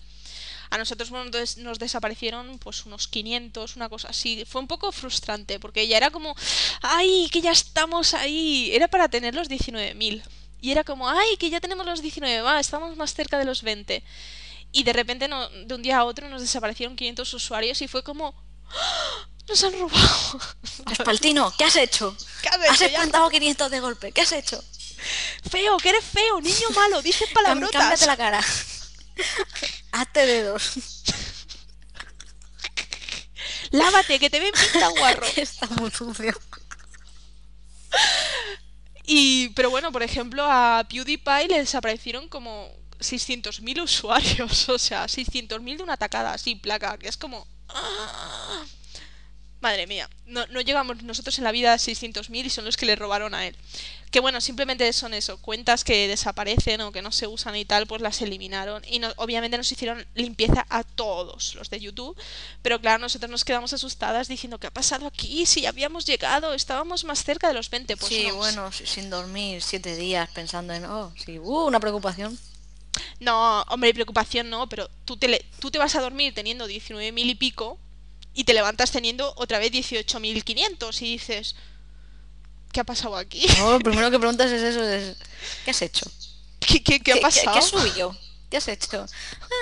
A nosotros nos desaparecieron pues unos 500, una cosa así. Fue un poco frustrante porque ya era como, ay, que ya estamos ahí. Era para tener los 19.000. Y era como, ay, que ya tenemos los 19, va, estamos más cerca de los 20. Y de repente, no, de un día a otro, nos desaparecieron 500 usuarios y fue como, ¡Ah! ¡Nos han robado! Aspaltino, ¿qué has hecho? ¿Qué has, has 500 de golpe, ¿qué has hecho? Feo, que eres feo, niño malo, dices palabrotas. Cámbiate la cara. Hazte dedos. Lávate, que te ven pinta guarro. Está muy sucio. Y, pero bueno, por ejemplo, a PewDiePie le desaparecieron como 600.000 usuarios. O sea, 600.000 de una tacada así, placa, que es como... Madre mía, no, no, llegamos nosotros en la vida a 600.000 y son los que le robaron a él. Que bueno, simplemente son eso, cuentas que desaparecen o que no se usan y tal, pues las eliminaron. Y no, obviamente nos hicieron limpieza a todos los de YouTube. Pero claro, nosotros nos quedamos asustadas diciendo, ¿qué ha pasado aquí? Si habíamos llegado, estábamos más cerca de los 20. Pues sí, bueno, sin dormir, siete días pensando en, oh, sí, uh, una preocupación. No, hombre, preocupación no, pero tú te, tú te vas a dormir teniendo 19.000 y pico y te levantas teniendo otra vez 18.500 y dices, ¿qué ha pasado aquí? No, lo primero que preguntas es eso, ¿qué has hecho? ¿Qué, qué, ha pasado? ¿Qué, has subido? ¿Qué has hecho?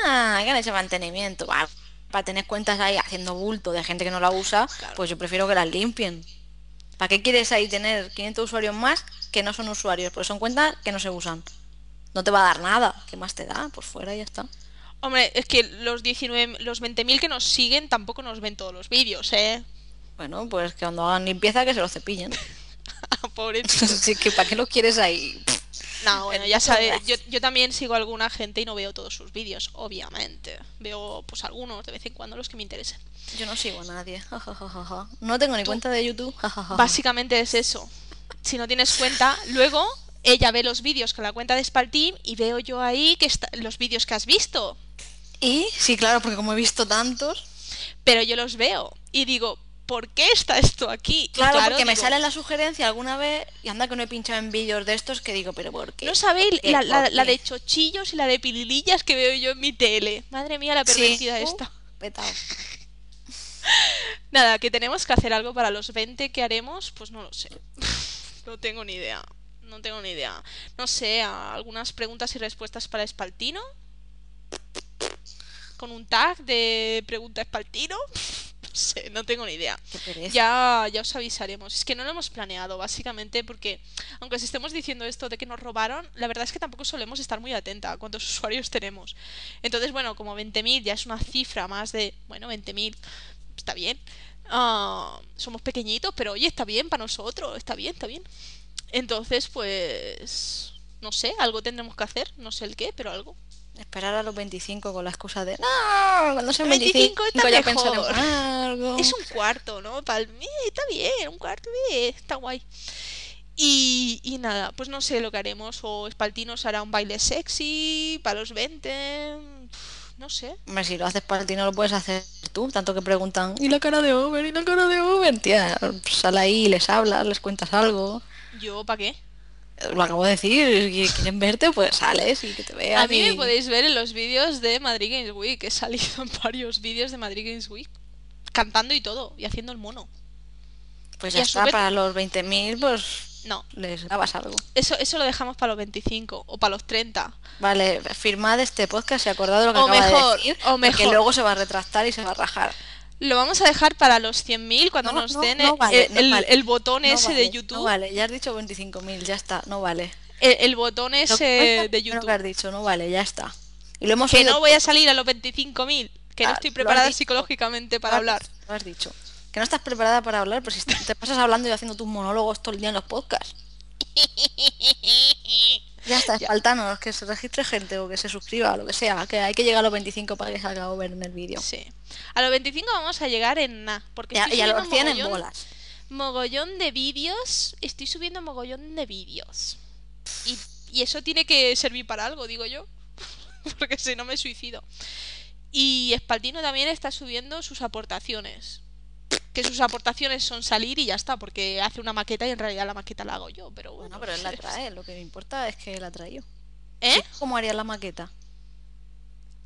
Ah, ¿qué han hecho mantenimiento? para tener cuentas ahí haciendo bulto de gente que no la usa, pues yo prefiero que las limpien. ¿Para qué quieres ahí tener 500 usuarios más que no son usuarios? Pues son cuentas que no se usan. No te va a dar nada. ¿Qué más te da? Pues fuera y ya está. Hombre, es que los 19, los 20.000 que nos siguen tampoco nos ven todos los vídeos, ¿eh? Bueno, pues que cuando hagan limpieza que se lo cepillen. Pobre Así que ¿para qué lo quieres ahí? No, bueno, ya sabes, yo, también sigo a alguna gente y no veo todos sus vídeos, obviamente. Veo pues algunos de vez en cuando los que me interesen. Yo no sigo a nadie. no tengo ni cuenta de YouTube. Básicamente es eso. Si no tienes cuenta, luego ella ve los vídeos con la cuenta de Spalteam y veo yo ahí que los vídeos que has visto. Y sí, claro, porque como he visto tantos. Pero yo los veo y digo, ¿por qué está esto aquí? Claro, porque me sale la sugerencia alguna vez y anda que no he pinchado en vídeos de estos que digo, pero ¿por qué? ¿No sabéis la, de chochillos y la de pililillas que veo yo en mi tele? Madre mía, la pervertida uh, esta. petado. Nada, que tenemos que hacer algo para los 20 que haremos, pues no lo sé. no tengo ni idea. No tengo ni idea. No sé, algunas preguntas y respuestas para Espaltino con un tag de pregunta espaltino. sé, no tengo ni idea. Ya, ya os avisaremos. Es que no lo hemos planeado, básicamente, porque aunque os estemos diciendo esto de que nos robaron, la verdad es que tampoco solemos estar muy atenta a cuántos usuarios tenemos. Entonces, bueno, como 20.000 ya es una cifra más de, bueno, 20.000, está bien. Ah, somos pequeñitos, pero oye, está bien para nosotros, está bien, está bien. Entonces, pues, no sé, algo tendremos que hacer, no sé el qué, pero algo. Esperar a los 25 con la excusa de no, cuando sean 25 25, está ya mejor". en algo. Es un cuarto, ¿no? Pal- eh, está bien, un cuarto, eh, está guay. Y, y nada, pues no sé lo que haremos. O Espaltinos hará un baile sexy para los 20. pf, No sé. Hombre, si lo haces para ti no lo puedes hacer tú, tanto que preguntan, ¿y la cara de Uber? ¿Y la cara de Uber? Tía, pues sal ahí, les hablas, les cuentas algo. ¿Yo para qué? Lo acabo de decir, y quieren verte, pues sales y que te vean. A mí me podéis ver en los vídeos de Madrid Games Week. He salido en varios vídeos de Madrid Games Week. Cantando y todo. Y haciendo el mono. Pues y ya está, para los 20.000, pues No. les grabas algo. Eso, eso lo dejamos para los 25 o para los 30. Vale, firmad este podcast y acordad lo que O acaba mejor, de decir, o mejor. luego se va a retractar y se va a rajar. Lo vamos a dejar para los 100.000 cuando No, nos no, den no el, vale, el- no vale. el botón No ese de vale, YouTube. No vale, ya has dicho 25.000, ya está, no vale. El, el botón ese de es lo que YouTube. has dicho, no vale, ya está. Y lo hemos Que no voy a salir a los 25.000. Que no Ah, estoy lo has preparada psicológicamente para hablar. dicho, Lo has dicho. Que no estás preparada para hablar, pero si te, te pasas hablando y haciendo tus monólogos todo el día en los podcasts. Ya está, Ya. faltanos que se registre gente o que se suscriba, lo que sea, que hay que llegar a los 25 para que salga over en el vídeo. Sí. A los 25 vamos a llegar en nada. Porque Y a, estoy y a los subiendo 100 en bolas. mogollón de vídeos. Estoy subiendo mogollón de vídeos. Y, y eso tiene que servir para algo, digo yo. Porque si no me suicido. Y Espaldino también está subiendo sus aportaciones. Que sus aportaciones son salir y ya está, porque hace una maqueta y en realidad la maqueta la hago yo. Pero bueno, Bueno, pero él la trae, lo que me importa es que la traído. ¿Eh? ¿Cómo haría la maqueta?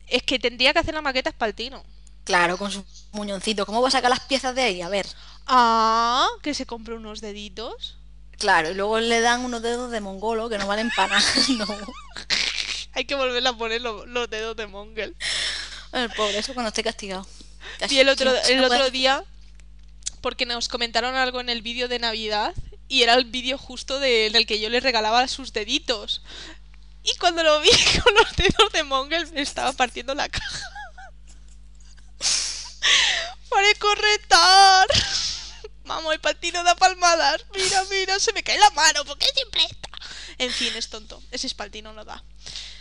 Es que tendría que hacer la maqueta Espaldino. Claro, con su muñoncito. ¿Cómo va a sacar las piezas de ahí? A ver. Ah, que se compre unos deditos. Claro, y luego le dan unos dedos de mongolo que no valen para nada. No. Hay que volverle a poner lo- los dedos de Mongel. El pobre, eso cuando esté castigado. Y el otro, el no otro día, porque nos comentaron algo en el vídeo de Navidad, y era el vídeo justo de- en el que yo le regalaba sus deditos. Y cuando lo vi con los dedos de Mongel, me estaba partiendo la caja. ¡Para corretar! Vamos, el patino da palmadas. Mira, mira, se me cae la mano, porque siempre está. En fin, es tonto. Ese espaltino no da.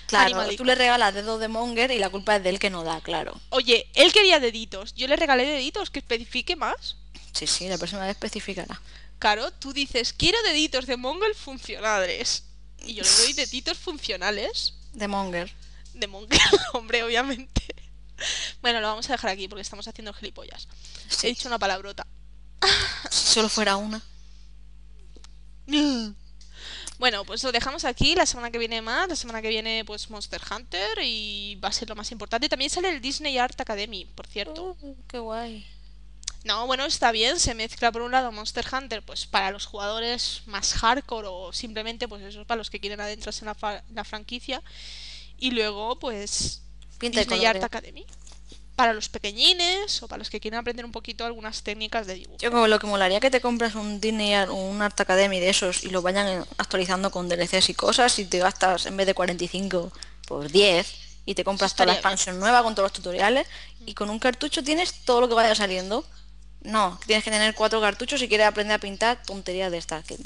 Claro, Animalico. tú le regalas dedos de monger y la culpa es de él que no da, claro. Oye, él quería deditos. Yo le regalé deditos, que especifique más. Sí, sí, la próxima vez especificará. Claro, tú dices, quiero deditos de Mongol funcionales. Y yo le doy deditos funcionales De monger. de Mongol, hombre, obviamente. Bueno, lo vamos a dejar aquí porque estamos haciendo gilipollas. He dicho una palabrota. si solo fuera una. Bueno, pues lo dejamos aquí. La semana que viene más. La semana que viene, pues Monster Hunter. Y va a ser lo más importante. También sale el Disney Art Academy, por cierto. Oh, qué guay. No, bueno, está bien, se mezcla por un lado Monster Hunter, pues para los jugadores más hardcore o simplemente pues eso para los que quieren adentrarse en la, fa- la franquicia. Y luego pues Pinta Disney Art. Academy. Para los pequeñines o para los que quieren aprender un poquito algunas técnicas de dibujo. Yo como lo que molaría que te compras un Disney Art- un Art Academy de esos y lo vayan actualizando con DLCs y cosas y te gastas en vez de 45 por 10 y te compras toda la bien. expansión nueva con todos los tutoriales y con un cartucho tienes todo lo que vaya saliendo. No, tienes que tener cuatro cartuchos si quieres aprender a pintar tonterías de estas. Que...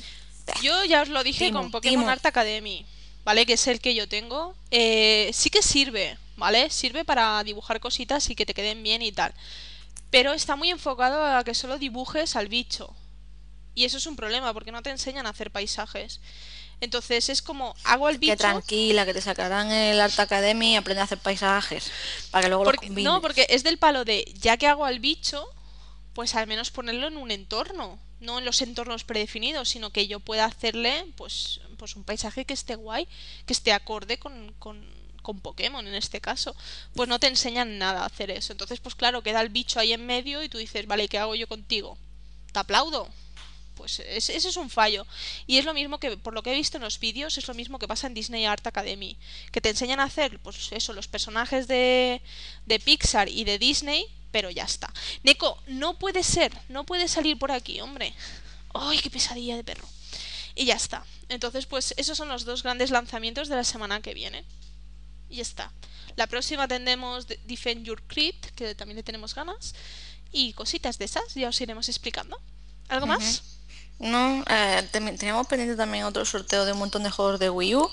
Yo ya os lo dije Timo, con Pokémon Timo. Art Academy, ¿vale? Que es el que yo tengo. Eh, sí que sirve, ¿vale? Sirve para dibujar cositas y que te queden bien y tal. Pero está muy enfocado a que solo dibujes al bicho. Y eso es un problema, porque no te enseñan a hacer paisajes. Entonces es como, hago al Que bicho... tranquila, que te sacarán el Art Academy y aprende a hacer paisajes. Para que luego porque- los no, porque es del palo de, ya que hago al bicho, pues al menos ponerlo en un entorno. No en los entornos predefinidos, sino que yo pueda hacerle pues, pues un paisaje que esté guay, que esté acorde con, con, con Pokémon en este caso. Pues no te enseñan nada a hacer eso. Entonces, pues claro, queda el bicho ahí en medio y tú dices, vale, ¿qué hago yo contigo? ¿Te aplaudo? Pues ese, es un fallo. Y es lo mismo que, por lo que he visto en los vídeos, es lo mismo que pasa en Disney Art Academy. Que te enseñan a hacer, pues eso, los personajes de, de Pixar y de Disney, pero ya está. Neko, no puede ser, no puede salir por aquí, hombre. ¡Ay, qué pesadilla de perro! Y ya está. Entonces, pues esos son los dos grandes lanzamientos de la semana que viene. Y ya está. La próxima tendremos Defend Your Creed, que también le tenemos ganas. Y cositas de esas, ya os iremos explicando. ¿Algo más? No, eh, teníamos pendiente también otro sorteo de un montón de juegos de Wii U.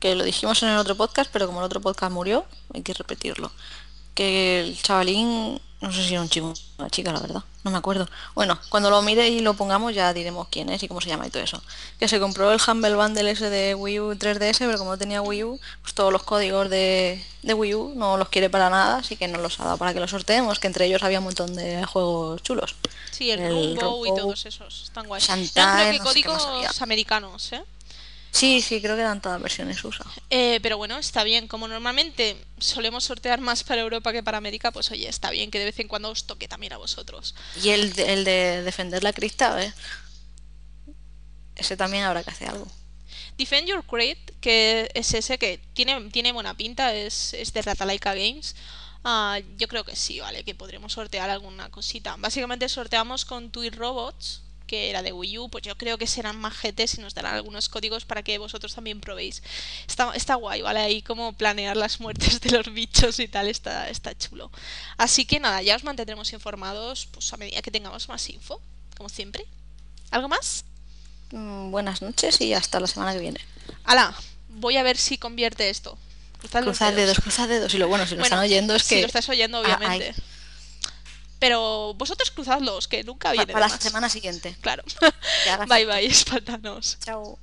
Que lo dijimos en el otro podcast, pero como el otro podcast murió, hay que repetirlo. Que el chavalín no sé si era un chico o una chica, la verdad. No me acuerdo. Bueno, cuando lo mire y lo pongamos ya diremos quién es y cómo se llama y todo eso. Que se compró el Humble Bundle ese de Wii U 3DS, pero como no tenía Wii U, pues todos los códigos de, Wii U no los quiere para nada, así que no los ha dado para que los sorteemos, que entre ellos había un montón de juegos chulos. Sí, el, el y todos esos. Están guays. creo que códigos americanos, ¿eh? Sí, sí, creo que dan todas versiones USA. Eh, pero bueno, está bien. Como normalmente solemos sortear más para Europa que para América, pues oye, está bien que de vez en cuando os toque también a vosotros. Y el de, el de defender la crista, ¿eh? Ese también habrá que hacer algo. Defend Your Creed, que es ese que tiene, tiene buena pinta, es, es de Ratalaika Games. Ah, yo creo que sí, vale, que podremos sortear alguna cosita. Básicamente sorteamos con Tweet Robots, que era de Wii U, pues yo creo que serán más GTs y nos darán algunos códigos para que vosotros también probéis. Está, está guay, ¿vale? Ahí como planear las muertes de los bichos y tal, está, está chulo. Así que nada, ya os mantendremos informados pues a medida que tengamos más info, como siempre. ¿Algo más? Mm, buenas noches y hasta la semana que viene. ¡Hala! Voy a ver si convierte esto. Cruzad, dedos. cruzad dedos. Y lo bueno, si lo están oyendo es que... Si lo estás oyendo, ah, obviamente. Pero vosotros cruzadlos, que nunca viene. Para la semana siguiente. Claro. bye bye, espartanos. Chao.